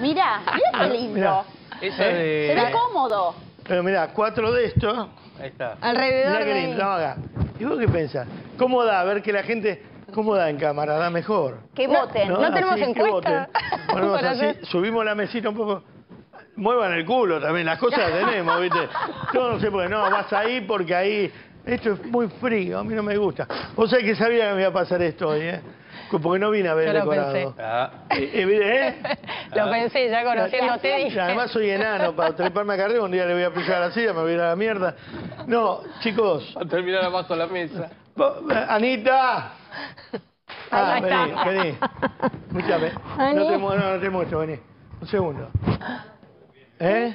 Mirá, mirá qué lindo. Esa de... Se ve cómodo. Pero mirá, cuatro de estos. Ahí está. Alrededor mirá qué lindo, haga. ¿Y vos qué pensás? ¿Cómo da? A ver que la gente ¿Cómo da en cámara? Da mejor. Que voten. No, tenemos encuesta. Bueno, así, subimos la mesita un poco. Muevan el culo también, las cosas tenemos, ¿viste? Todo no se puede, no, vas ahí porque ahí... Esto es muy frío, a mí no me gusta. Vos sabés que sabía que me iba a pasar esto hoy, ¿eh? Porque no vine a ver el decorado. Pensé. Ah. Eh, eh, ¿Eh? Lo pensé, ya conociéndote dije. Además soy enano, para treparme acá arriba un día le voy a pisar la silla, me voy a ir a la mierda. No, chicos. A terminar abajo la mesa. Anita. Ah, vení, vení. Escúchame. No te, no, no te muestro, vení. Un segundo. ¿Eh?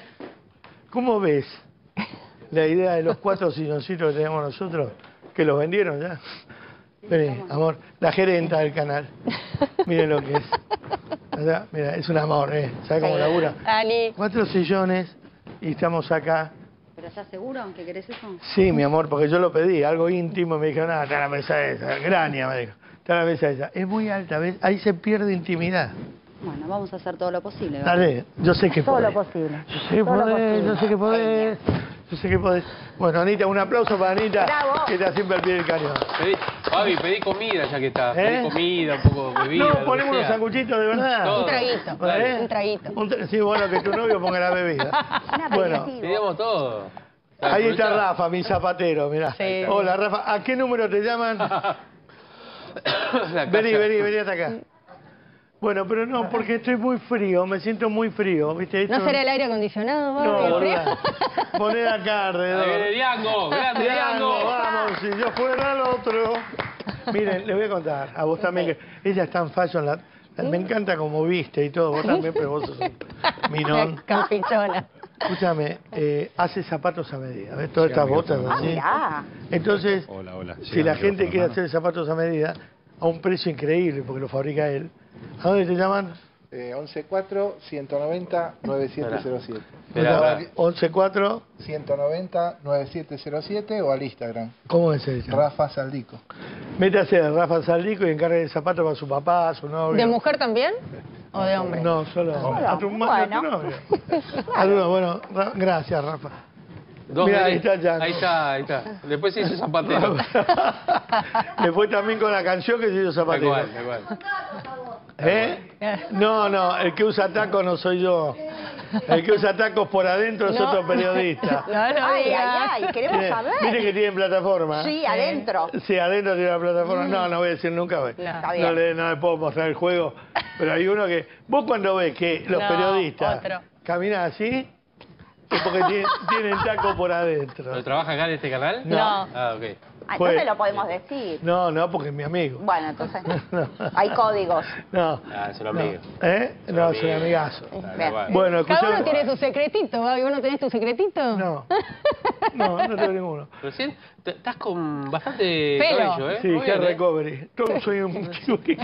¿Cómo ves la idea de los cuatro silloncitos que tenemos nosotros? Que los vendieron ya. Vení, amor. La gerenta del canal. Miren lo que es. mira, es un amor, ¿eh? ¿Sabes cómo labura? Ali. Cuatro sillones y estamos acá. ¿Pero estás seguro que querés eso? Sí, mi amor, porque yo lo pedí, algo íntimo, y me dijeron, nada, está la mesa esa, grania, me dijo. Está la esa. Es muy alta, ¿ves? Ahí se pierde intimidad. Bueno, vamos a hacer todo lo posible. Dale, yo sé que Todo lo posible. Yo sé que podés, yo sé que podés. Yo sé que podés. Bueno, Anita, un aplauso para Anita, Bravo. que está siempre al pie del cañón. Pedí, Fabi, pedí comida ya que está. Pedí ¿Eh? comida, un poco de bebida. No, ponemos unos sanguchitos de verdad. Un traguito. ¿Eh? Un traguito. sí, bueno, que tu novio ponga la bebida. bueno. Pedimos todo. Ahí está Rafa, mi zapatero, mirá. Sí. Hola, Rafa. ¿A qué número te llaman? vení, vení, vení hasta acá. Bueno, pero no, porque estoy muy frío, me siento muy frío, ¿viste? ¿No será el aire acondicionado? No, ¿verdad? Poner acá alrededor. Diango, grande Diango. Vamos, si yo fuera el otro. Miren, les voy a contar, a vos también, que ella está en fashion, la, me encanta como viste y todo, vos también, pero vos sos un minón. Campichona. Escúchame, eh, hace zapatos a medida, ¿ves? Todas estas botas así. Ah, Entonces, si la gente quiere hacer zapatos a medida, a un precio increíble, porque lo fabrica él, ¿a dónde te llaman? Eh, 114-190-9707. 114-190-9707 o al Instagram. ¿Cómo es eso? Rafa Saldico. Métase a Rafa Saldico y encargue el zapato para su papá, su novio. ¿De mujer también? ¿O de hombre? No, solo, a tu, bueno. a tu novio. bueno, gracias, Rafa. Mira, ahí está ya. Ahí está, ahí está. Después se hizo zapatero. Después también con la canción que se hizo zapatero. Igual, igual. ¿Eh? No, no, el que usa tacos no soy yo. El que usa tacos por adentro es otro periodista. No, no, ay, ay, ay, queremos saber. Viste que tienen plataforma. Sí, adentro. Sí, adentro tiene la plataforma. No, no voy a decir nunca. No, le, no le puedo mostrar el juego. Pero hay uno que... Vos cuando ves que los periodistas caminan así, es porque tienen, tacos por adentro. ¿Pero trabaja acá en este canal? No. Ah, ok. Ah, entonces lo podemos decir. No, no, porque es mi amigo. Bueno, entonces hay códigos. No. Ah, es un amigo. ¿Eh? No, es un amigazo. Bueno, Cada uno tiene su secretito, ¿Y ¿Vos no tenés tu secretito? No. No, no tengo ninguno. Recién estás con bastante Pelo. ¿eh? Sí, que ¿eh? recovery. Todo soy un chico que...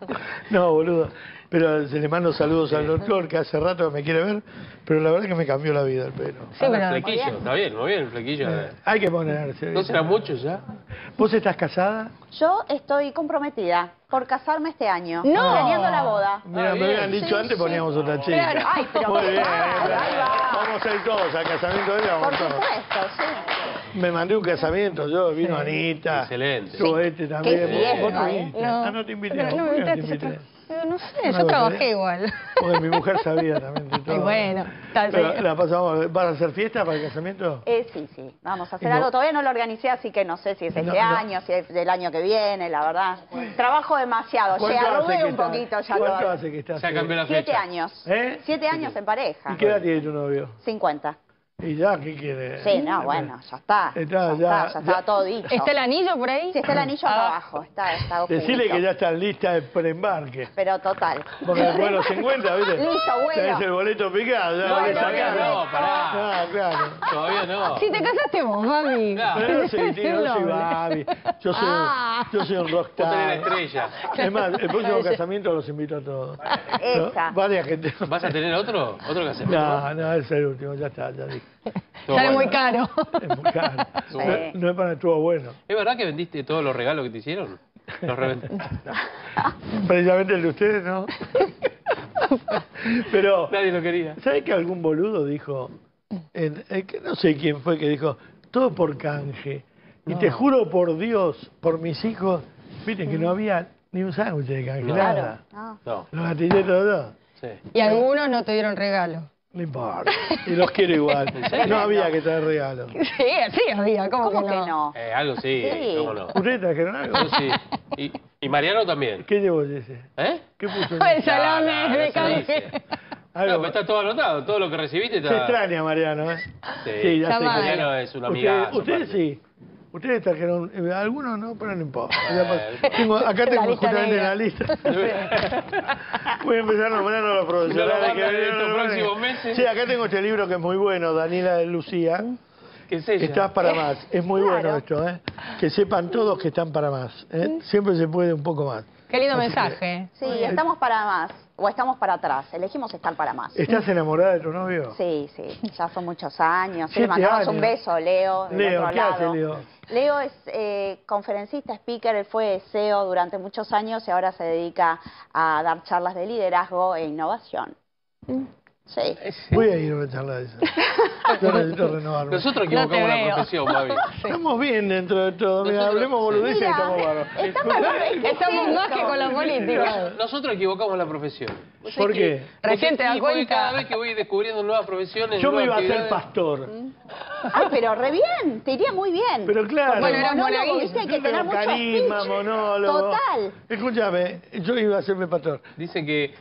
No, boludo. Pero se le mando saludos al doctor que hace rato me quiere ver, pero la verdad es que me cambió la vida el pelo. Sí. El flequillo, está bien, muy bien el flequillo. Eh, hay que ponerse. ¿No será mucho ya? ¿Vos estás casada? Yo estoy comprometida por casarme este año. No. Teniendo la boda. Mira, me habían dicho antes, poníamos otra chica. Ay, pero Muy bien, vamos a ir todos al casamiento de ella. Por supuesto, sí. Me mandé un casamiento, yo, vino Anita. Excelente. Tuvo este también. Qué fiesta, ¿eh? No. Ah, no te invité. No, no, te invité. No sé, yo trabajé igual. Porque mi mujer sabía también de todo. Y bueno, tal vez. La pasamos, ¿Vas a hacer fiesta para el casamiento? Eh, sí, sí, vamos a hacer algo. Todavía no lo organicé, así que no sé si es este año, si es del año que viene, la verdad. Trabajo demasiado, o sea, un poquito ya ¿Cuánto hace que estás? Ya cambió la fecha. Siete años. ¿Eh? Siete años en pareja. ¿Y qué edad tiene tu novio? 50. ¿Y ya qué quiere? Sí, no, bueno, ya está. Está, ya, está, ya, todo dicho. ¿Está el anillo por ahí? Sí, está el anillo acá abajo, está, está Decirle que ya está lista de preembarque. Pero total. Porque de los 50, ¿viste? Listo, bueno. Tenés el boleto picado, ya no, todavía no, pará. Ah, claro. Todavía no. Si te casaste vos, Babi. Claro. Pero no soy, tío, no soy Babi. Yo soy, ah. yo soy un rockstar. Vos tenés estrella. Es más, el próximo casamiento los invito a todos. Esa. Varias gente. ¿Vas a tener otro? ¿Otro casamiento? No, no, es el último, ya está, ya dije. Sale muy caro. Es muy caro. No, es para estuvo bueno. ¿Es verdad que vendiste todos los regalos que te hicieron? Los Precisamente el de ustedes, ¿no? Pero... Nadie lo quería. ¿Sabes que algún boludo dijo, en, no sé quién fue que dijo, todo por canje? Y te juro por Dios, por mis hijos, viste que no había ni un sándwich de canje, nada. No. Los gatilletos todos. Sí. Y algunos no te dieron regalo. No importa. Y los quiero igual. No había que traer regalos. Sí, sí había. ¿Cómo, ¿Cómo que no? Eh, algo sí, cómo no. ¿Ustedes trajeron algo? sí. Y, y, Mariano también. ¿Qué llevó ese? ¿Eh? ¿Qué puso? El salame de canje. No, pero está todo anotado, todo lo que recibiste está... Se extraña Mariano, ¿eh? Sí, sí ya sé. Mariano es un amigazo. Ustedes, ustedes sí. Ustedes trajeron, eh, algunos no, pero no importa. Tengo, acá tengo justamente la lista. Voy a empezar a nombrar a los profesores. que próximos meses. Sí, acá tengo este libro que es muy bueno, Daniela de Lucía. ¿Qué es ella? Estás para más. Es muy bueno esto, ¿eh? Que sepan todos que están para más. ¿eh? Siempre se puede un poco más. Qué lindo mensaje. Sí, estamos para más. O estamos para atrás. Elegimos estar para más. ¿Estás enamorada de tu novio? Sí, sí. Ya son muchos años. le mandamos un beso, Leo. Leo, ¿qué hace Leo? Leo es eh, conferencista, speaker, él fue CEO durante muchos años y ahora se dedica a dar charlas de liderazgo e innovación. Mm. Sí. Voy a ir a una charla de esa. Yo necesito renovarme. Nosotros equivocamos la profesión, Babi. Estamos bien dentro de todo. Mira, hablemos boludeces y estamos barros. Estamos más que con la política. Nosotros equivocamos la profesión. ¿Por qué? Recién te das cuenta. Cada vez que voy descubriendo nuevas profesiones... Yo me iba a ser pastor. Ay, pero re bien. Te iría muy bien. Pero claro. Bueno, era monólogo, viste, hay que tener mucho carisma, monólogo. Total. Escúchame, yo iba a serme pastor. Dice que...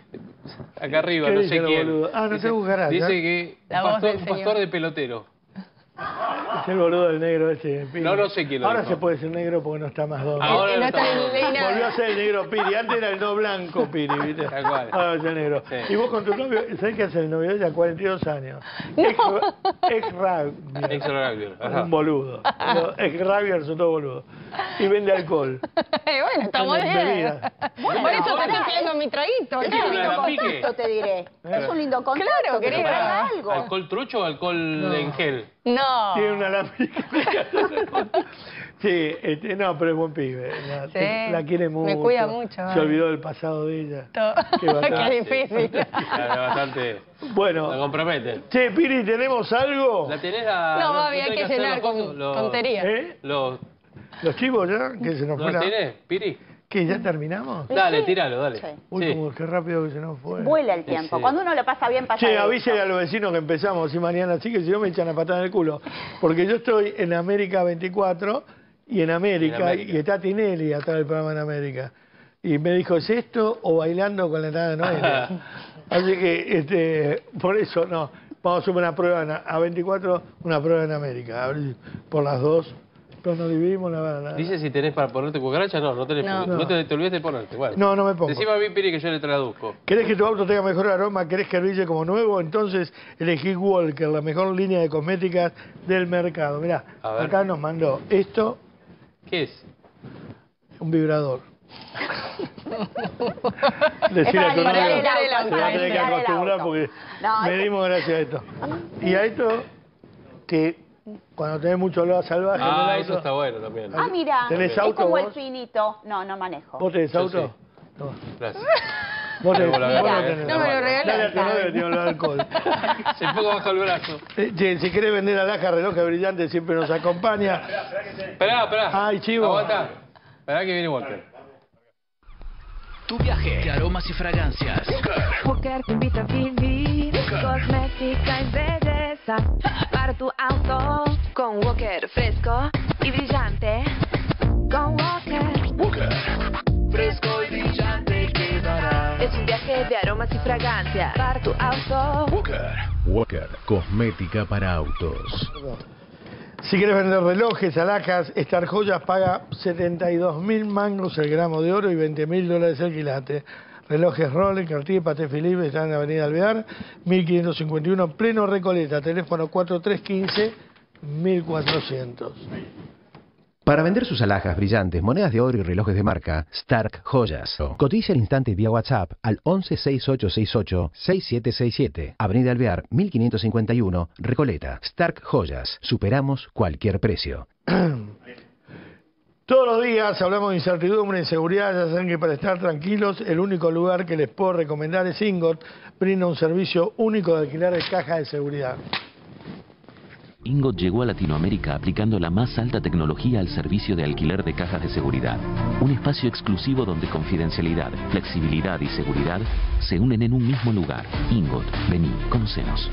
Acá arriba, no sé quién. Ah, no dice, te Dice que... un pastor de pelotero. El boludo del negro ese. Piri. No, no sé quién lo Ahora se puede ser negro porque no está más doble. Ahora no está Volvió a ser el negro Piri. Antes era el no blanco Piri, ¿viste? Ahora es el negro. Y vos con tu novio, ¿sabés qué hace el novio? Ya 42 años. Ex, ex rugby. Ex rugby. Un boludo. ex rugby son todos boludos. Y vende alcohol. bueno, estamos bien. Bueno, Por eso te estoy pidiendo mi traguito. Es un lindo concepto, te diré. Es un lindo concepto. Claro, querida. algo. ¿Alcohol trucho o alcohol en gel? No. Tiene una sí, este, no, pero es buen pibe. La, sí, la quiere mucho. Me cuida mucho. Se olvidó del pasado de ella. Qué, Qué difícil. bastante. Bueno. La compromete. Che, Piri, ¿tenemos algo? ¿La tenés a.? No, Babi, hay que llenar con tonterías. ¿Eh? Los. ¿Los chivos ya? Que se nos ¿Los tenés, Piri? ¿Qué, ya terminamos? Dale, tíralo, dale. Uy, como qué rápido que se nos fue. Vuela el tiempo. Cuando uno lo pasa bien, pasa Che, avísale a los vecinos que empezamos, y mañana sí que si no me echan a patada en el culo. Porque yo estoy en América 24 y en América, y está Tinelli atrás del programa en América. Y me dijo, ¿es esto o bailando con la entrada de Noelia? Así que, este, por eso, no, vamos a hacer una prueba en, a 24, una prueba en América. A ver por las dos pero nos dividimos la verdad. Dice si tenés para ponerte cucaracha, no, no tenés. No, no te, te, olvides de ponerte. Bueno. No, no me pongo. Decime a mí, Piri, que yo le traduzco. ¿Querés que tu auto tenga mejor aroma? ¿Querés que brille como nuevo? Entonces elegí Walker, la mejor línea de cosméticas del mercado. Mirá, acá nos mandó esto. ¿Qué es? Un vibrador. Decir a tu novio, te va a tener que acostumbrar porque me dimos gracias a esto. Y a esto, que cuando tenés mucho olor salvaje. Ah, eso está bueno también. Ah, mira. ¿Tenés auto? Es como el finito. No, no manejo. ¿Vos tenés auto? No. Gracias. Vos tenés, vos no, tenés. no me lo regalás. Dale a tu que tiene olor alcohol. Se pongo bajo el brazo. Eh, si querés vender alhaja, relojes brillantes, siempre nos acompaña. Esperá, esperá. Ay, chivo. Aguanta. Esperá que viene Walter. Tu viaje de aromas y fragancias. Walker te invita a vivir. Cosmética y belleza para tu auto. Con Walker fresco y brillante. Con Walker. Walker. Fresco y brillante quedará. Es un viaje de aromas y fragancias para tu auto. Walker. Walker. Cosmética para autos. Si quieres vender relojes, alhajas, Star Joyas paga 72 mil mangos el gramo de oro y 20 mil dólares el quilate. Relojes Rolex, Cartier, Paté Philippe, están en la avenida Alvear, 1551, pleno Recoleta, teléfono 4315-1400. Para vender sus alhajas brillantes, monedas de oro y relojes de marca, Stark Joyas. Cotiza al instante vía WhatsApp al 11 6868 6767. Avenida Alvear, 1551, Recoleta. Stark Joyas. Superamos cualquier precio. Todos los días hablamos de incertidumbre, inseguridad, ya saben que para estar tranquilos el único lugar que les puedo recomendar es Ingot, brinda un servicio único de alquilar de caja de seguridad. Ingot llegó a Latinoamérica aplicando la más alta tecnología al servicio de alquiler de cajas de seguridad. Un espacio exclusivo donde confidencialidad, flexibilidad y seguridad se unen en un mismo lugar. Ingot, vení, conocenos.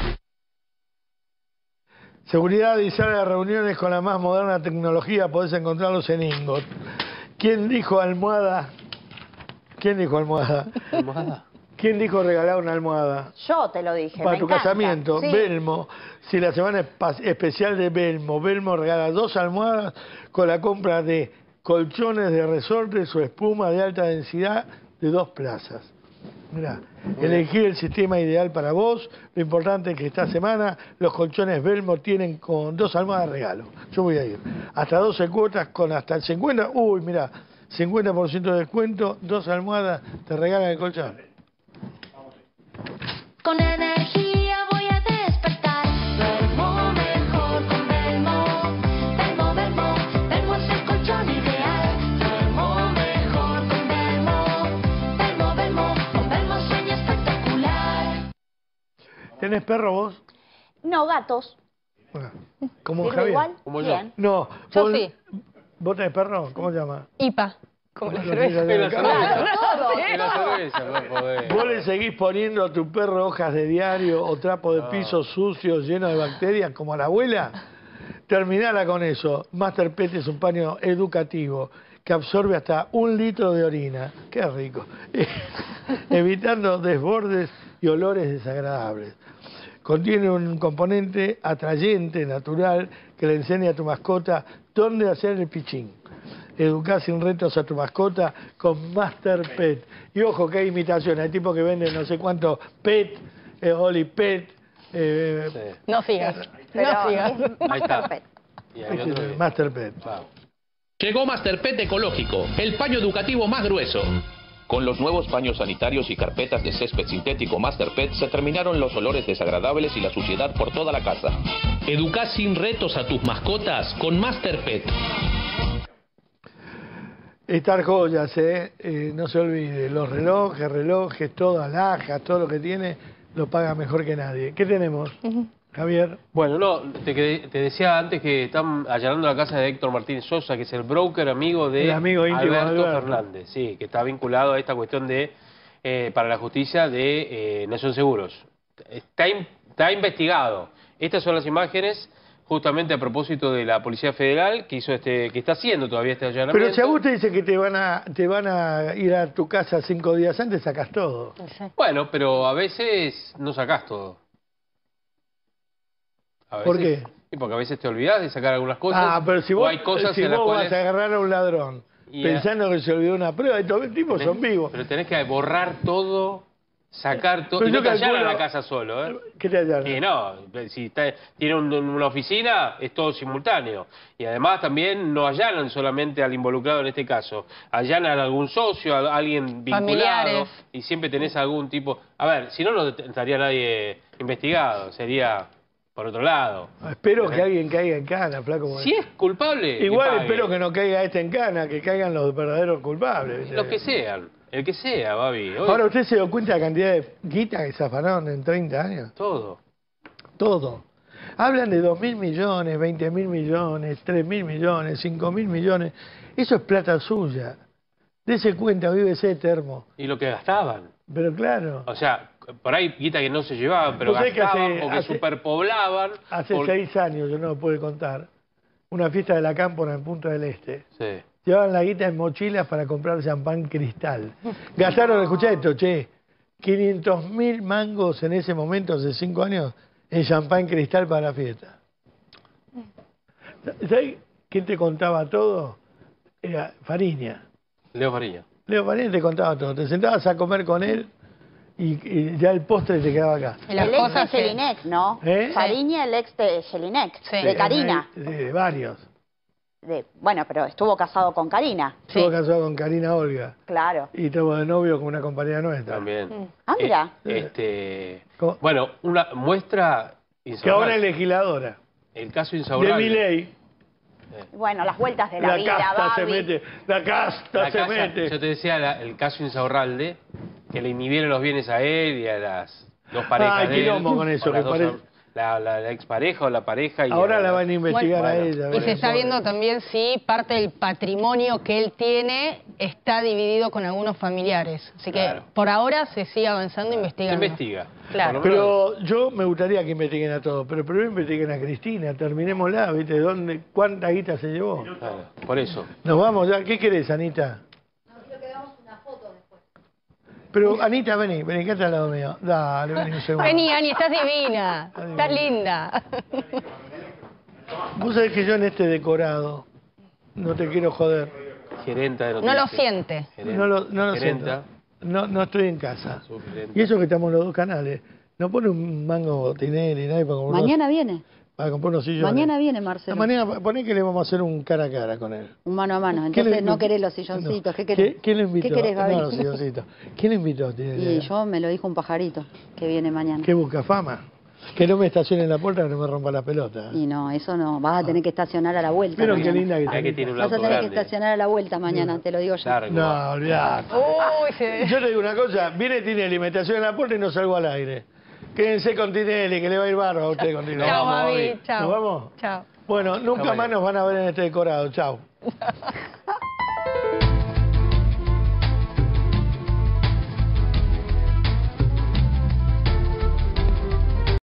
Seguridad y sala de reuniones con la más moderna tecnología, podés encontrarlos en Ingot. ¿Quién dijo almohada? ¿Quién dijo almohada? ¿Almohada? ¿Quién dijo regalar una almohada? Yo te lo dije. Para tu casamiento, Belmo. Si la semana especial de Belmo, Belmo regala dos almohadas con la compra de colchones de resortes o espuma de alta densidad de dos plazas. Mira, elegí el sistema ideal para vos. Lo importante es que esta semana los colchones Belmo tienen con dos almohadas de regalo. Yo voy a ir. Hasta 12 cuotas con hasta el 50. Uy, mira, 50% de descuento, dos almohadas te regalan el colchón. Con energía ¿Tenés perro vos? No, gatos. Bueno, ¿Cómo Javier? igual? Como yo. No. Yo vos- sí. ¿Vos tenés perro? ¿Cómo se llama? IPA. Como la cerveza. cerveza. No. ¿Vos le seguís poniendo a tu perro hojas de diario o trapo de piso sucios llenos de bacterias como a la abuela? Terminala con eso. Master Pet es un paño educativo que absorbe hasta un litro de orina. Qué rico. Evitando desbordes y olores desagradables. Contiene un componente atrayente, natural, que le enseña a tu mascota dónde hacer el pichín. Educar sin retos a tu mascota con Master Pet. Y ojo que hay imitaciones, hay tipos que venden no sé cuánto Pet, eh, Oli Pet, eh, No sigas. No sigas. es Ahí más está. perfecto. Y hay otro que- Master Pet. Llegó Masterpet Ecológico, el paño educativo más grueso. Con los nuevos paños sanitarios y carpetas de césped sintético Masterpet se terminaron los olores desagradables y la suciedad por toda la casa. Educa sin retos a tus mascotas con Masterpet. Estar joyas, ¿eh? Eh, no se olvide, los relojes, relojes, todo, alhajas, todo lo que tiene, lo paga mejor que nadie. ¿Qué tenemos? Javier. Bueno, no, te, te, decía antes que están allanando la casa de Héctor Martínez Sosa, que es el broker amigo de amigo Alberto, Fernández, sí, que está vinculado a esta cuestión de eh, para la justicia de eh, Nación Seguros. Está, está investigado. Estas son las imágenes justamente a propósito de la Policía Federal que hizo este, que está haciendo todavía este allanamiento. Pero si a vos te dice que te van a, te van a ir a tu casa cinco días antes, sacás todo. Bueno, pero a veces no sacás todo. ¿Por qué? porque a veces te olvidas de sacar algunas cosas. Ah, pero si vos, hay cosas si vos vas a agarrar a un ladrón pensando que se olvidó una prueba, estos tipos son vivos. Pero tenés que borrar todo, sacar todo. Y no te allanan la casa solo, ¿eh? ¿Qué te allanan? Y no, si tiene una oficina, es todo simultáneo. Y además también no allanan solamente al involucrado en este caso, allanan a algún socio, a alguien vinculado. Y siempre tenés algún tipo... A ver, si no, no estaría nadie investigado, sería por otro lado. Espero que alguien caiga en cana, flaco. Si es culpable. Igual espero que no caiga este en cana, que caigan los verdaderos culpables. Los que sean, el que sea, Babi. Ahora, ¿usted se dio cuenta de la cantidad de guita que zafanaron en 30 años? Todo. Todo. Hablan de 2 mil millones, 20 mil millones, 3 mil millones, 5 mil millones. Eso es plata suya. Dese cuenta, vive ese termo. Y lo que gastaban. Pero claro. O sea, por ahí guita que no se llevaban, pero gastaban porque superpoblaban. Hace seis años, yo no lo puedo contar, una fiesta de la cámpora en Punta del Este. Sí. Llevaban la guita en mochilas para comprar champán cristal. Gastaron, escuchá esto, che, 500 mil mangos en ese momento, hace cinco años, en champán cristal para la fiesta. ¿Sabes quién te contaba todo? Era Fariña. Leo Fariña. Leo Fariña te contaba todo. Te sentabas a comer con él y, ya el postre te quedaba acá. El ex de Jelinek, ¿no? ¿Eh? Fariña, el ex de Jelinek, de Karina. De, varios. De, bueno, pero estuvo casado con Karina. Estuvo casado con Karina Olga. Claro. Y estuvo de novio con una compañera nuestra. También. Mm. Ah, mira. Eh, este, bueno, una muestra Que ahora es legisladora. El caso insaurrable. De mi ley. Bueno, las vueltas de la, la vida, casta se mete, la casta se mete. Yo te decía el caso Insaurralde, que le inhibieron los bienes a él y a las dos parejas ah, de él. con eso, que parece la, la, expareja o la pareja. Y Ahora la, van a investigar a ella. Y se está viendo también si parte del patrimonio que él tiene está dividido con algunos familiares. Así que por ahora se sigue avanzando investigando. Se investiga. Claro. Pero yo me gustaría que investiguen a todos, pero primero investiguen a Cristina, terminémosla, ¿viste? ¿Dónde, ¿Cuánta guita se llevó? Claro, por eso. Nos vamos ya. ¿Qué querés, Anita? Pero, Anita, vení, vení, quédate al lado mío. Dale, vení un segundo. Vení, Ani, estás divina. Estás linda. Vos sabés que yo en este decorado, no te quiero joder. Gerenta de No lo siente. No lo, no lo siento. No, no estoy en casa. Y eso que estamos en los dos canales. No pone un mango Tinelli, nadie para comprar Mañana viene. Para comprar unos sillones. Mañana viene Marcelo. mañana poné que le vamos a hacer un cara a cara con él. Un mano a mano. Entonces no querés los silloncitos. ¿Qué querés? ¿Quién le invitó? ¿Qué querés, Gaby? No, los silloncitos. ¿Quién le invitó? Y yo me lo dijo un pajarito que viene mañana. ¿Qué busca fama? Que no me estacione en la puerta, que no me rompa la pelota. Y no, eso no. Vas a tener que estacionar a la vuelta. Pero qué linda que, que tiene un Vas a tener que estacionar a la vuelta mañana, te lo digo ya. No, olvidate. Yo te digo una cosa, viene Tinelli, me estaciona en la puerta y no salgo al aire. Quédense con Tinelli, que le va a ir bárbaro a usted con Tinelli. Chao, Mavi. Chao. ¿Nos vamos? Chao. Bueno, nunca más nos van a ver en este decorado. Chao.